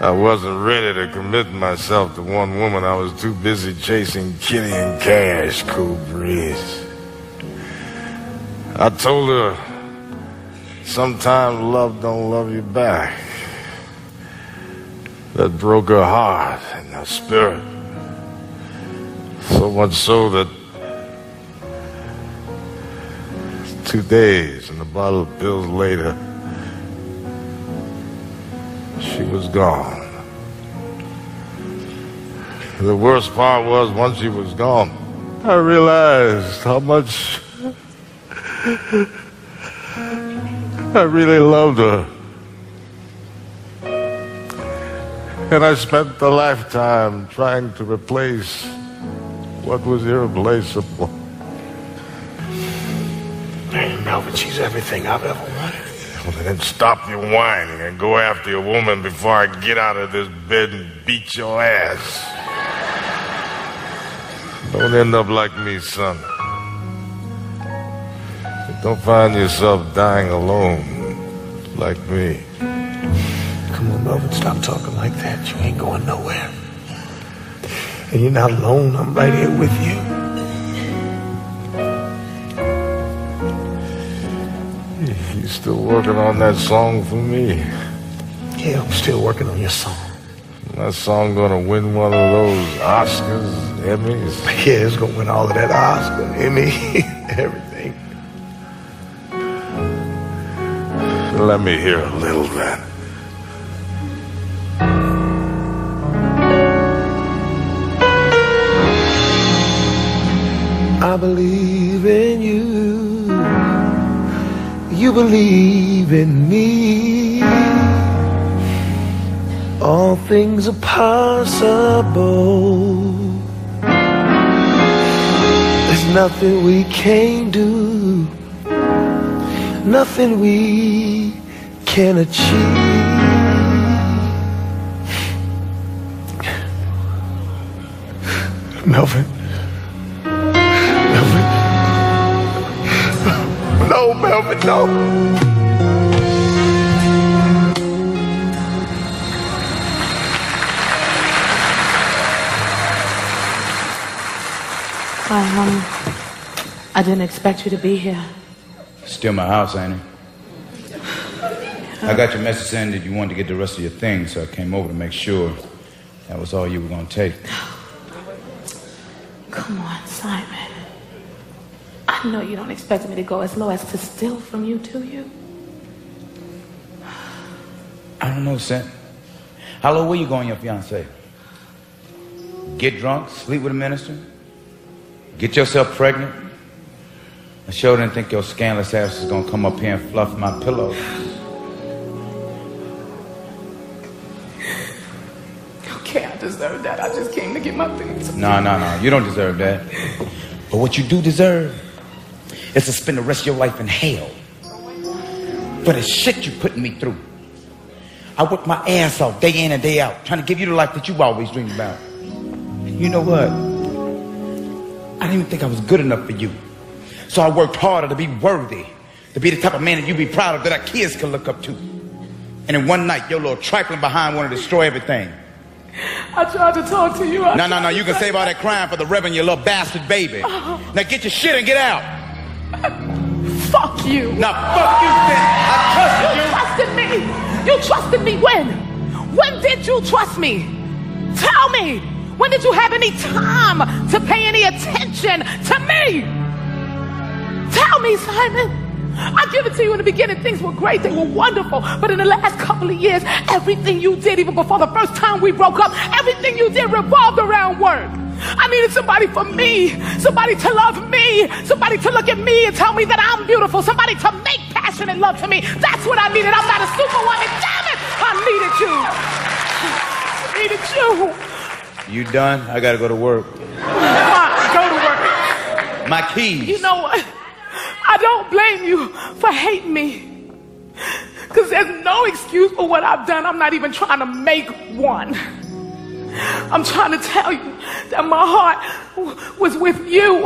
I wasn't ready to commit myself to one woman. I was too busy chasing Kitty and Cash, cool breeze. I told her, sometimes love don't love you back. That broke her heart and her spirit. So much so that two days and a bottle of pills later, she was gone. The worst part was once she was gone, I realized how much I really loved her. And I spent a lifetime trying to replace what was irreplaceable. Everything I've ever wanted. Well, then stop your whining and go after your woman before I get out of this bed and beat your ass. Don't end up like me, son. Don't find yourself dying alone like me. Come on, Melvin, stop talking like that. You ain't going nowhere. And you're not alone. I'm right here with you. You still working on that song for me? Yeah, I'm still working on your song. That song gonna win one of those Oscars, Emmys? Yeah, it's gonna win all of that Oscar, Emmy, everything. Let me hear a little then. I believe in you. You believe in me. All things are possible. There's nothing we can't do. Nothing we can achieve. Melvin. No, Melvin, no. I, um, I didn't expect you to be here. Still my house, ain't it? I got your message saying that you wanted to get the rest of your things, so I came over to make sure that was all you were going to take. Come on, Simon. I know you don't expect me to go as low as to steal from you, do you? I don't know, Sam. How low were you going, your fiance? Get drunk, sleep with a minister, get yourself pregnant. I sure didn't think your scandalous ass was gonna come up here and fluff my pillows. Okay, I deserve that. I just came to get my things. No, no, no, you don't deserve that. But what you do deserve is to spend the rest of your life in hell for the shit you're putting me through. I work my ass off day in and day out, trying to give you the life that you always dreamed about. You know what? I didn't even think I was good enough for you. So I worked harder to be worthy, to be the type of man that you'd be proud of, that our kids could look up to. And in one night, your little trifling behind wanted to destroy everything. I tried to talk to you. I No, no, no, you can save all that crying for the reverend, your little bastard baby. Now get your shit and get out. Fuck you. Now fuck you, then. I You trusted you. trusted me. You trusted me when? When did you trust me? Tell me. When did you have any time to pay any attention to me? Tell me, Simon. I give it to you in the beginning. Things were great. They were wonderful. But in the last couple of years, everything you did, even before the first time we broke up, everything you did revolved around work. I needed somebody for me, somebody to love me, somebody to look at me and tell me that I'm beautiful, somebody to make passionate love to me. That's what I needed. I'm not a superwoman. Damn it! I needed you. I needed you. You done? I gotta go to work. Go to work. My keys. You know what? I don't blame you for hating me. Because there's no excuse for what I've done. I'm not even trying to make one. I'm trying to tell you that my heart was with you.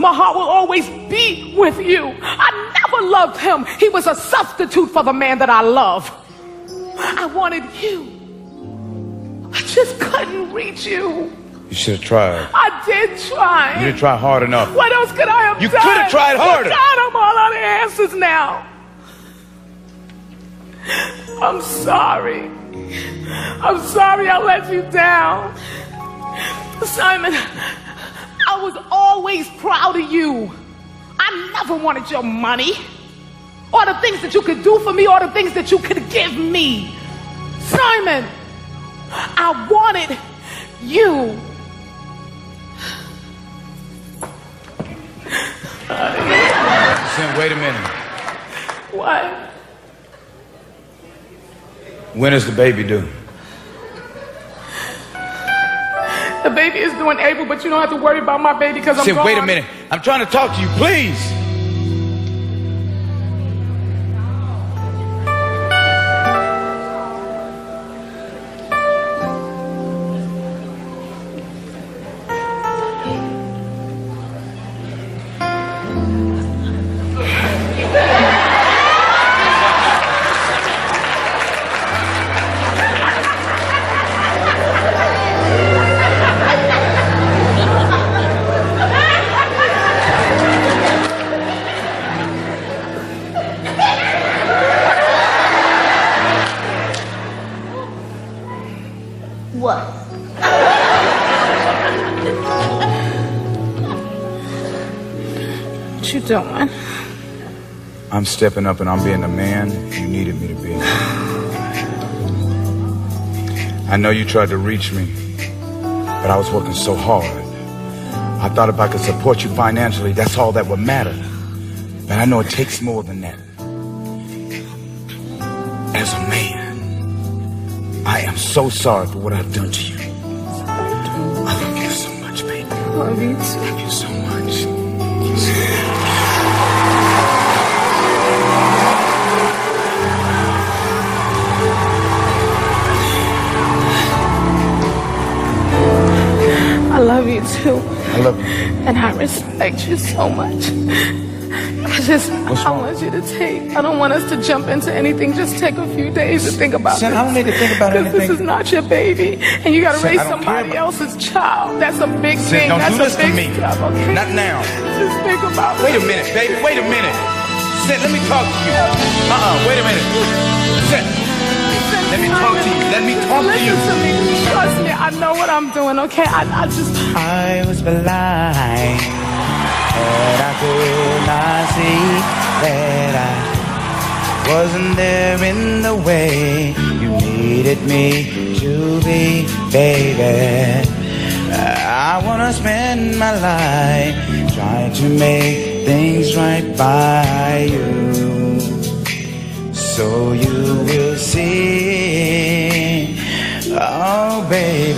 My heart will always be with you. I never loved him. He was a substitute for the man that I love. I wanted you. I just couldn't reach you. You should have tried. I did try. You didn't try hard enough. What else could I have You done? could have tried harder. God, I'm all out of answers now. I'm sorry. I'm sorry I let you down. Simon, I was always proud of you. I never wanted your money or the things that you could do for me or the things that you could give me. Simon, I wanted you. Sam, wait a minute. What? When is the baby due? The baby is doing April, but you don't have to worry about my baby because I'm gone. wait a minute. I'm trying to talk to you, please. Stepping up and I'm being the man you needed me to be. I know you tried to reach me, but I was working so hard. I thought if I could support you financially, that's all that would matter. But I know it takes more than that. As a man, I am so sorry for what I've done to you. I love you so much, baby. I Love you too. Too. I love you. And I respect you so much. I just, I want you to take, I don't want us to jump into anything. Just take a few days to think about Sin, this. I don't need to think about Because this is not your baby. And you gotta Sin, raise I don't care somebody else's child. That's a big thing. don't That's do a this to big me. okay? Not now. Just think about Wait it. a minute, baby. Wait a minute. Sit, let me talk to you. Uh-uh, wait a minute. Sit. Let me talk to you. Let me talk to you. Listen to me. Trust me. I know what I'm doing, okay? I, I just, I was blind, but I could not see that I wasn't there in the way you needed me to be, baby. I wanna spend my life trying to make things right by you. So you will see, oh baby,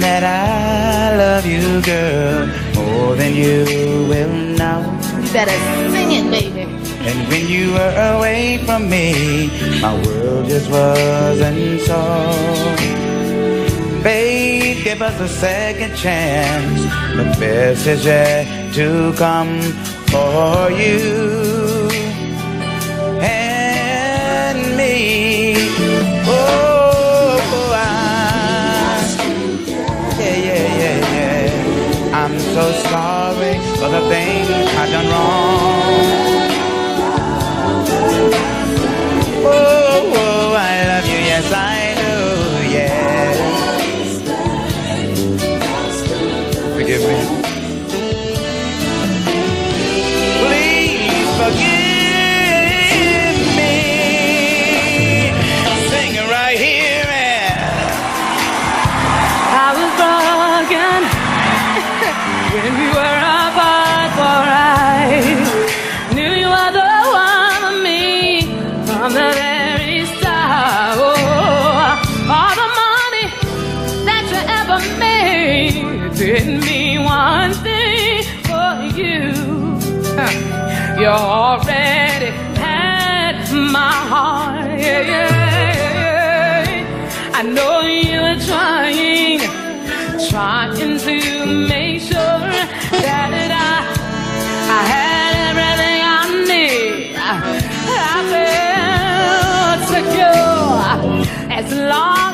that I love you, girl, more than you will know. you better sing it, baby. And when you were away from me, my world just wasn't so. Babe, give us a second chance. The best is yet to come for you Oh, I, yeah, yeah, yeah, yeah. I'm so sorry for the things I done wrong. Oh, as long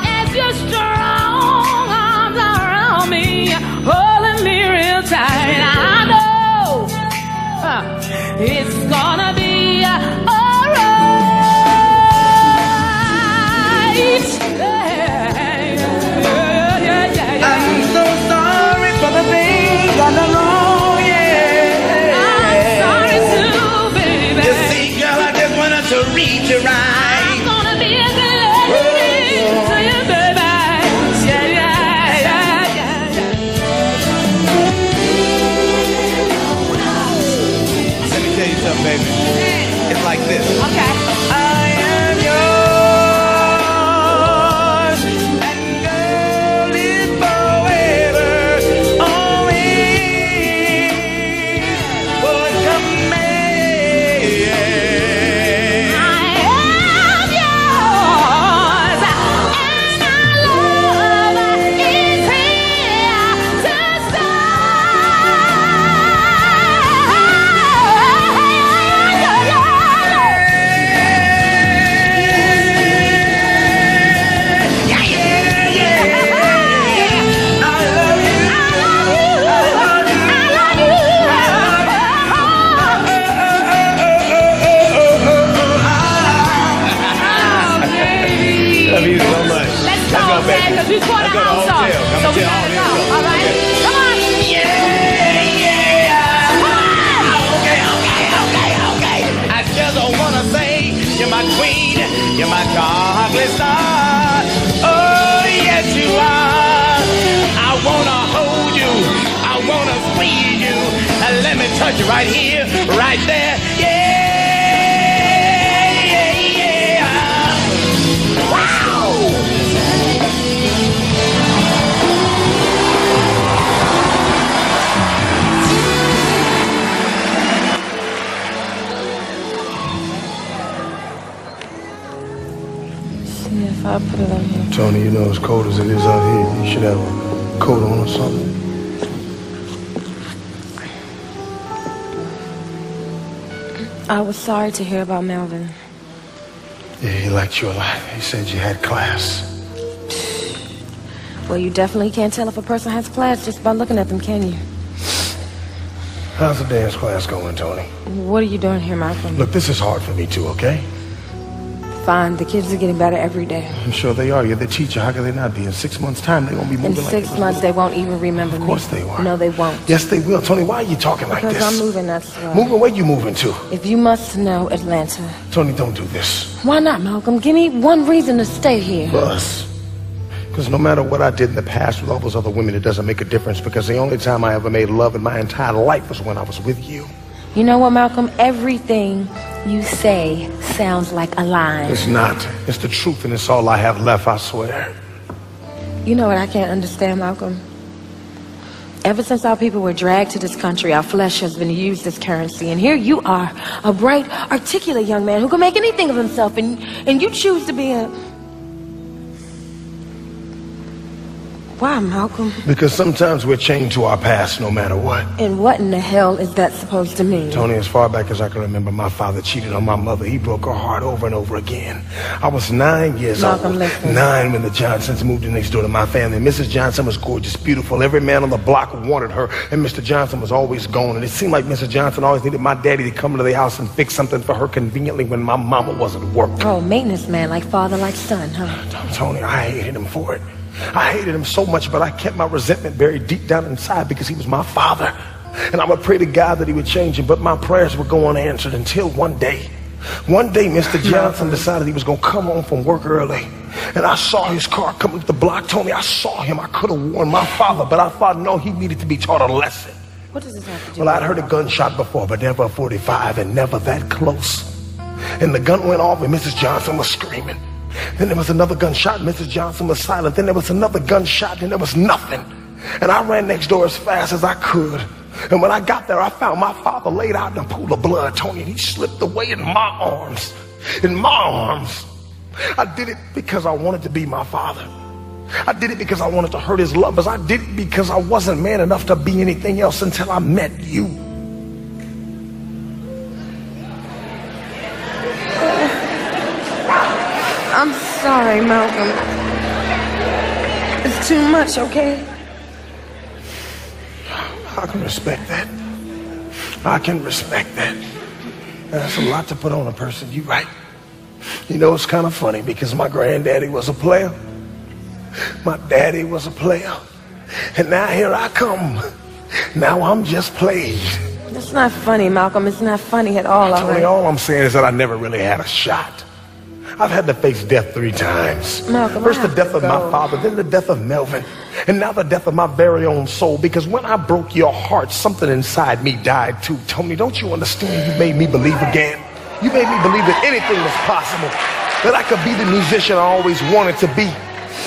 Tony, you know as cold as it is out here, you should have a coat on or something. I was sorry to hear about Melvin. Yeah, he liked you a lot. He said you had class. Well, you definitely can't tell if a person has class just by looking at them, can you? How's the dance class going, Tony? What are you doing here, Malcolm? Look, this is hard for me too, okay? Fine, the kids are getting better every day. I'm sure they are. You're the teacher. How can they not be? In six months' time, they won't be In moving like six this. months, they won't even remember me. Of course they will. No, they won't. Yes, they will. Tony, why are you talking like this? Because? I'm moving That's slow. Moving where you moving to? If you must know Atlanta. Tony, don't do this. Why not, Malcolm? Give me one reason to stay here. For us. Because no matter what I did in the past with all those other women, it doesn't make a difference because the only time I ever made love in my entire life was when I was with you. You know what, Malcolm? Everything you say sounds like a lie. It's not. It's the truth and it's all I have left, I swear. You know what I can't understand, Malcolm? Ever since our people were dragged to this country, our flesh has been used as currency. And here you are, a bright, articulate young man who can make anything of himself, and, and you choose to be a. Why, Malcolm? Because sometimes we're chained to our past no matter what. And what in the hell is that supposed to mean? Tony, as far back as I can remember, my father cheated on my mother. He broke her heart over and over again. I was nine years Malcolm, old. listen. Nine when the Johnsons moved in next door to my family. Mrs. Johnson was gorgeous, beautiful. Every man on the block wanted her, and Mr. Johnson was always gone. And it seemed like Mrs. Johnson always needed my daddy to come into the house and fix something for her conveniently when my mama wasn't working. Oh, maintenance man, like father, like son, huh? Tony, I hated him for it. I hated him so much, but I kept my resentment buried deep down inside because he was my father. And I would pray to God that he would change him, but my prayers would go unanswered until one day. One day, Mr. Johnson decided he was going to come home from work early. And I saw his car coming up the block. Tony, I saw him. I could have warned my father, but I thought, no, he needed to be taught a lesson. What does this have to do Well, I'd heard a gunshot before, but never a 45 and never that close. And the gun went off and Mrs. Johnson was screaming. Then there was another gunshot. Mrs. Johnson was silent. Then there was another gunshot and there was nothing. And I ran next door as fast as I could. And when I got there, I found my father laid out in a pool of blood, Tony, and he slipped away in my arms. In my arms. I did it because I wanted to be my father. I did it because I wanted to hurt his lovers. I did it because I wasn't man enough to be anything else until I met you. Sorry, Malcolm. It's too much, okay? I can respect that. I can respect that. That's a lot to put on a person. You right. You know, it's kind of funny because my granddaddy was a player. My daddy was a player. And now here I come. Now I'm just played. That's not funny, Malcolm. It's not funny at all, all Tony, right? all I'm saying is that I never really had a shot. I've had to face death three times. Malcolm, First the death of my father, then the death of Melvin, and now the death of my very own soul. Because when I broke your heart, something inside me died too. Tony, don't you understand? You made me believe again. You made me believe that anything was possible. That I could be the musician I always wanted to be.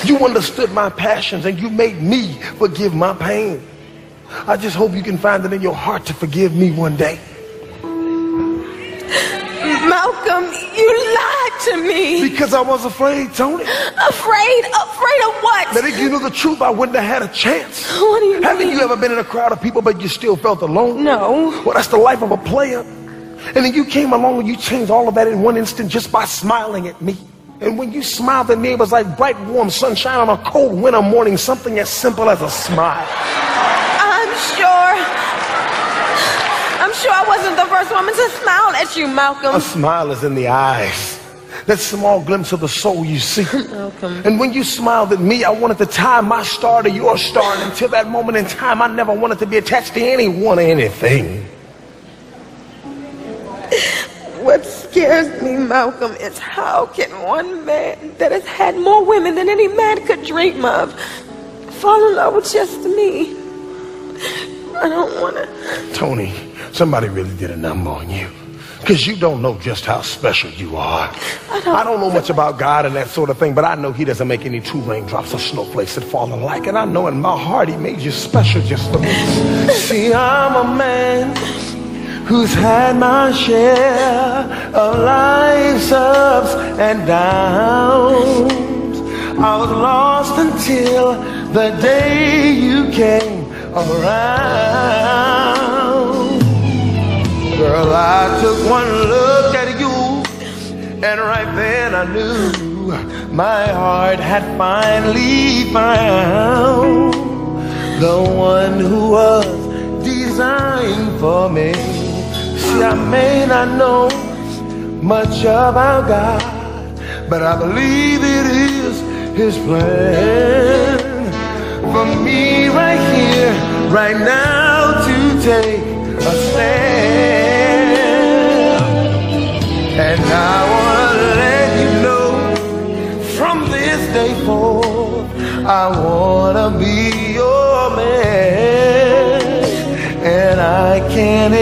You understood my passions and you made me forgive my pain. I just hope you can find it in your heart to forgive me one day. Malcolm, you lied to me. Because I was afraid, Tony. Afraid? Afraid of what? That if you knew the truth, I wouldn't have had a chance. What do you Haven't mean? you ever been in a crowd of people, but you still felt alone? No. Well, that's the life of a player. And then you came along and you changed all of that in one instant just by smiling at me. And when you smiled at me, it was like bright, warm sunshine on a cold winter morning, something as simple as a smile. I'm sure. I'm sure I wasn't the first woman to smile at you, Malcolm. A smile is in the eyes. That small glimpse of the soul you see. And when you smiled at me, I wanted to tie my star to your star. And until that moment in time, I never wanted to be attached to anyone or anything. what scares me, Malcolm, is how can one man that has had more women than any man could dream of fall in love with just me? I don't want to. Tony, somebody really did a number on you. Because you don't know just how special you are. I don't, I don't know much about God and that sort of thing, but I know He doesn't make any two raindrops or snowflakes that fall alike. And I know in my heart He made you special just for me. See, I'm a man who's had my share of life's ups and downs. I was lost until the day you came around. Girl, I took one look at you, and right then I knew my heart had finally found the one who was designed for me. See, I may not know much about God, but I believe it is His plan for me right here, right now, to take a stand. And I want to let you know from this day forth, I want to be your man. And I can't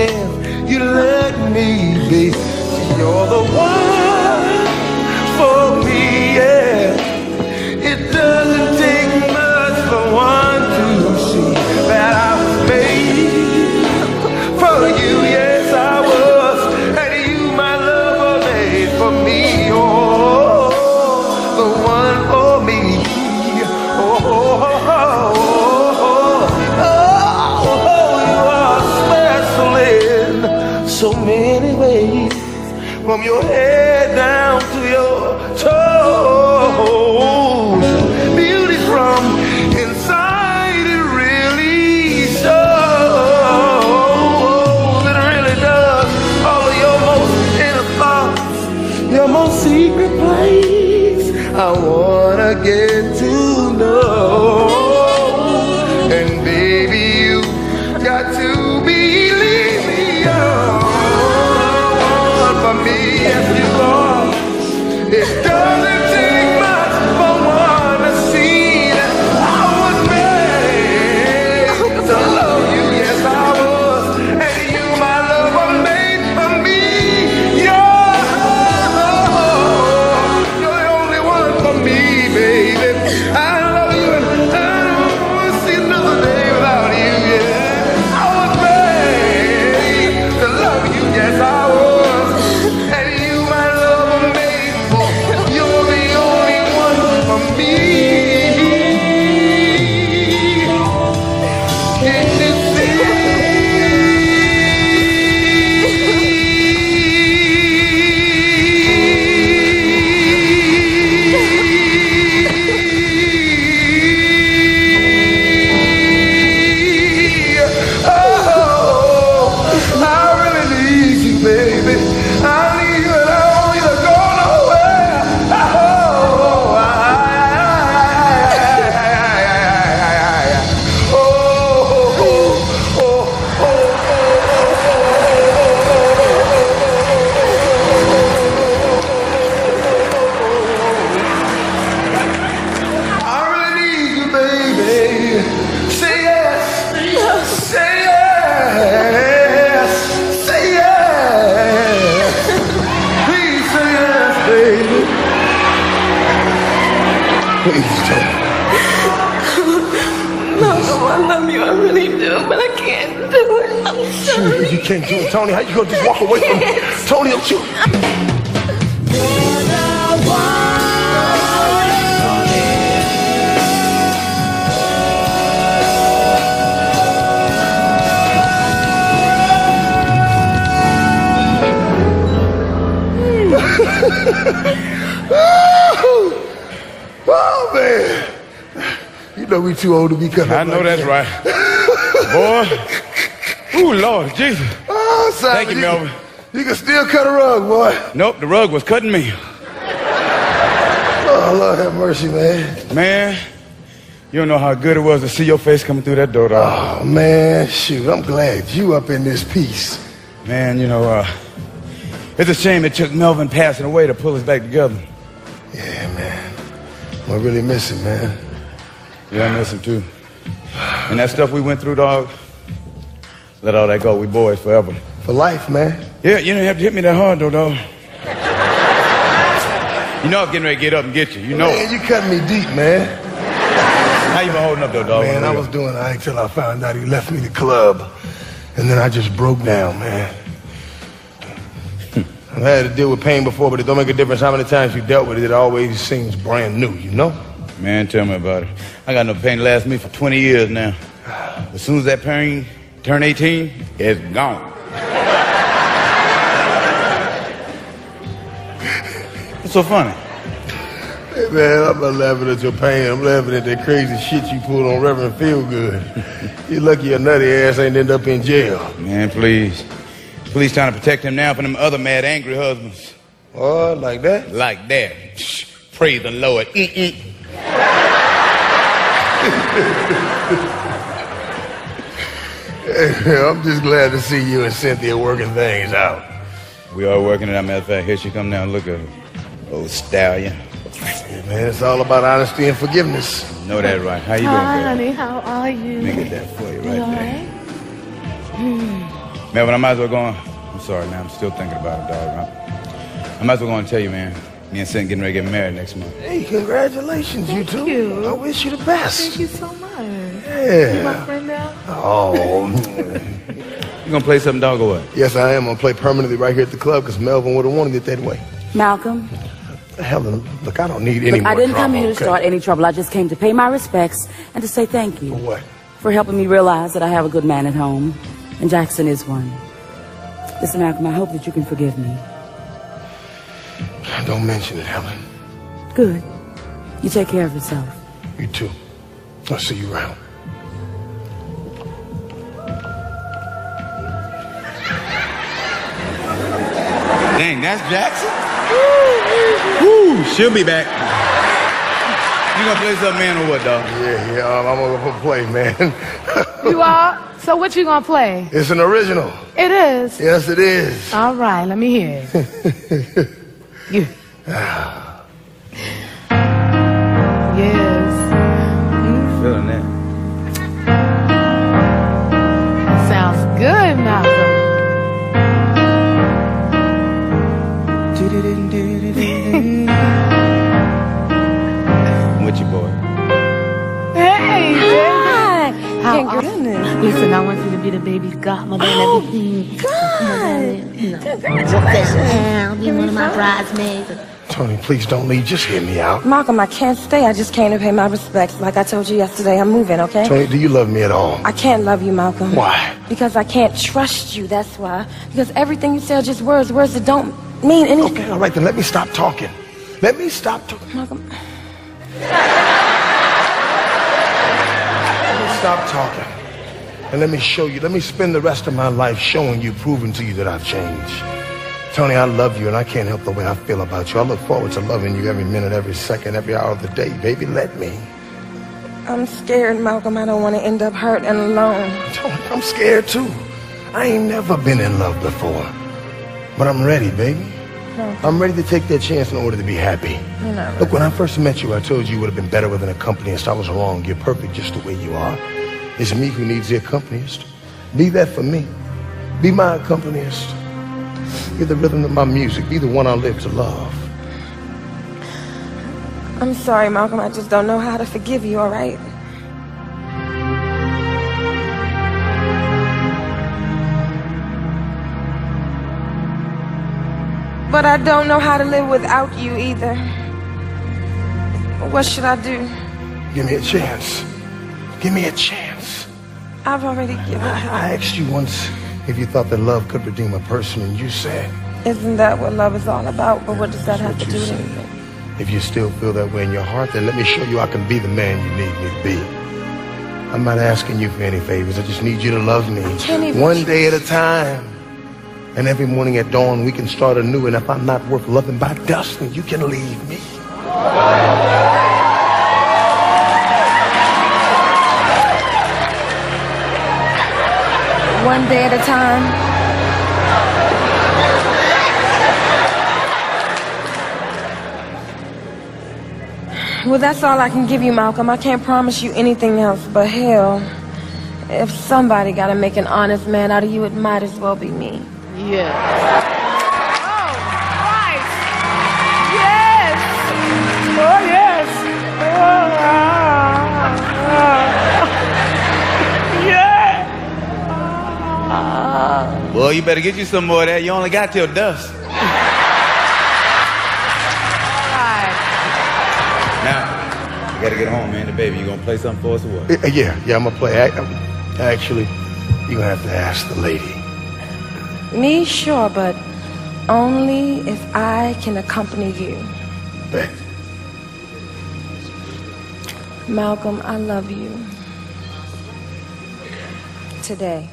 too old to be coming. I know that's right. Boy. Ooh, Lord, Jesus. Oh, Simon, Thank you, you, Melvin. You can still cut a rug, boy. Nope, the rug was cutting me. Oh, Lord have mercy, man. Man, you don't know how good it was to see your face coming through that door, dog. Oh man, shoot, I'm glad you up in this piece. Man, you know, uh, It's a shame it took Melvin passing away to pull us back together. Yeah, man. I really miss him, man. Yeah, I miss him too. And that stuff we went through, dog, let all that go. We boys forever. For life, man. Yeah, you didn't have to hit me that hard, though, dog. You know I'm getting ready to get up and get you. You know it. Man, you cut me deep, man. How you been holding up, though, dog? Man, I was doing all right till I found out he left me the club. And then I just broke down, man. Hmm. I've had to deal with pain before, but it don't make a difference how many times you dealt with it. It always seems brand new, you know? Man, tell me about it. I got no pain to last me for 20 years now. As soon as that pain turn 18, it's gone. What's so funny? Hey, man, I'm not laughing at your pain. I'm laughing at that crazy shit you pulled on Reverend Feelgood. You're lucky your nutty ass ain't end up in jail. Man, please. Police trying to protect him now from them other mad, angry husbands. Oh, like that? Like that. Praise the Lord. Mm-mm. Hey, I'm just glad to see you and Cynthia working things out. We are working it out. Matter of fact, here she come now. Look at her. Old stallion. Hey, man, it's all about honesty and forgiveness. Know that right. How you Hi, doing, baby? honey. How are you? Let me get that for you You right all there. right? Melvin, I might as well go on. I'm sorry, man. I'm still thinking about it, dog. I, I might as well go on and tell you, man. Me and Sin getting ready to get married next month. Hey, congratulations, you two. you. I wish you the best. Thank you so much. Yeah. You my friend now? Oh, You gonna play something, dog, or what? yes, I am. I'm gonna play permanently right here at the club because Melvin would have wanted it that way. Malcolm, Helen, look, I don't need any look, more I didn't come drama, here to okay? start any trouble. I just came to pay my respects and to say thank you For what? for helping me realize that I have a good man at home, and Jackson is one. Listen, Malcolm, I hope that you can forgive me. Don't mention it, Helen. Good. You take care of yourself. You too. I'll see you around. Dang, that's Jackson? Woo, she'll be back. You gonna play some man, or what, dog? Yeah, yeah, um, I'm gonna play, man. You are? So what you gonna play? it's an original. It is. Yes, it is. All right, let me hear it. you. yes. Feeling that. Sounds good, Malcolm. I'm with you, boy. Hey, Hi. How Thank are- goodness. Listen, I want you to be the baby's godmother and oh, everything. Congratulations. Be one of my bridesmaids. Tony, please don't leave. Just hear me out. Malcolm, I can't stay. I just came to pay my respects. Like I told you yesterday, I'm moving, okay? Tony, do you love me at all? I can't love you, Malcolm. Why? Because I can't trust you, that's why. Because everything you say are just words, words that don't mean anything. Okay, all right, then let me stop talking. Let me stop talking. Malcolm, stop talking. And let me show you, let me spend the rest of my life showing you, proving to you that I've changed. Tony, I love you and I can't help the way I feel about you. I look forward to loving you every minute, every second, every hour of the day. Baby, let me. I'm scared, Malcolm. I don't want to end up hurt and alone. Tony, I'm scared too. I ain't never been in love before. But I'm ready, baby. No. I'm ready to take that chance in order to be happy. You're not Look, when I first met you, I told you you would have been better with an accompanist. I was wrong. You're perfect just the way you are. It's me who needs the accompanist. Be that for me. Be my accompanist. Be the rhythm of my music. Be the one I live to love. I'm sorry, Malcolm. I just don't know how to forgive you, all right? But I don't know how to live without you either. What should I do? Give me a chance. Give me a chance. I've already given. I, I asked you once if you thought that love could redeem a person, and you said, Isn't that what love is all about? But what does that have to do with anything? If you still feel that way in your heart, then let me show you I can be the man you need me to be. I'm not asking you for any favors. I just need you to love me. One day at a time. And every morning at dawn, we can start anew. And if I'm not worth loving by dusk, then you can leave me. one day at a time. Well, that's all I can give you, Malcolm. I can't promise you anything else, but hell, if somebody got to make an honest man out of you, it might as well be me. Yeah. Oh, yes. Oh, yes. Oh, ah, ah. Yeah. Well, you better get you some more of that. You only got till dusk. Now, you gotta get home, man. The baby, you gonna play something for us or what? Uh, Yeah, yeah, I'm gonna play. I, I'm- actually, you're gonna have to ask the lady. Me, sure, but only if I can accompany you. Bet. Malcolm, I love you. Today.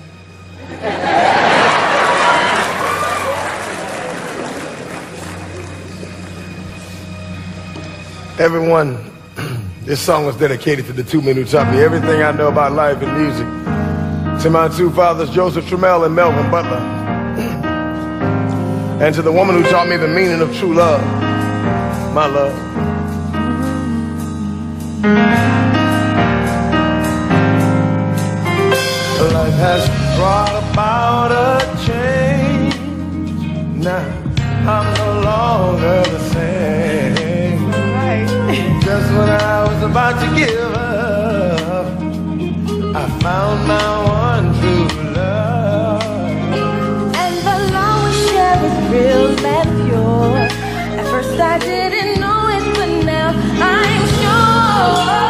Everyone, this song was dedicated to the two men who taught me everything I know about life and music. To my two fathers, Joseph Trammell and Melvin Butler. And to the woman who taught me the meaning of true love, my love. Life has brought about a change. Now I'm no longer the same. Just when I was about to give up, I found my one true love. And the love we share is real and pure. At first I didn't know it, but now I'm sure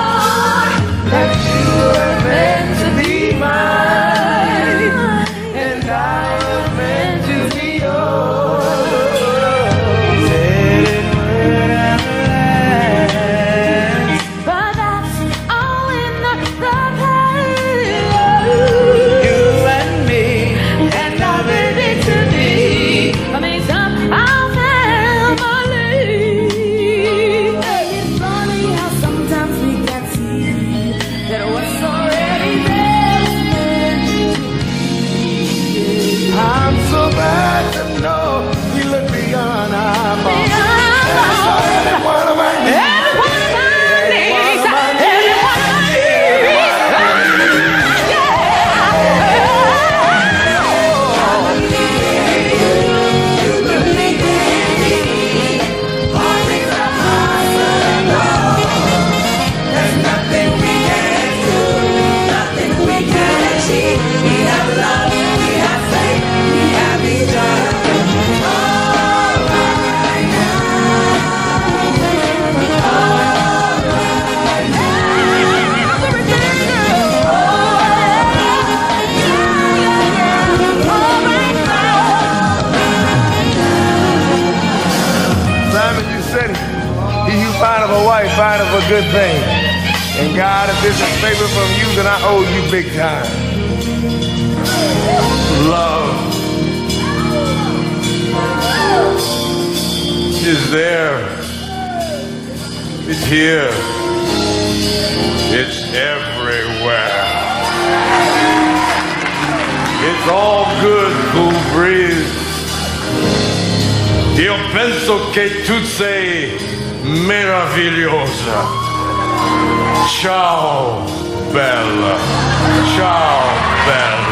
good thing. And God, if this is favor from you, then I owe you big time. Love is there. It's here. It's everywhere. It's all good, cool breeze. Io penso che tu sei meravigliosa. Ciao, bella. Ciao, bella.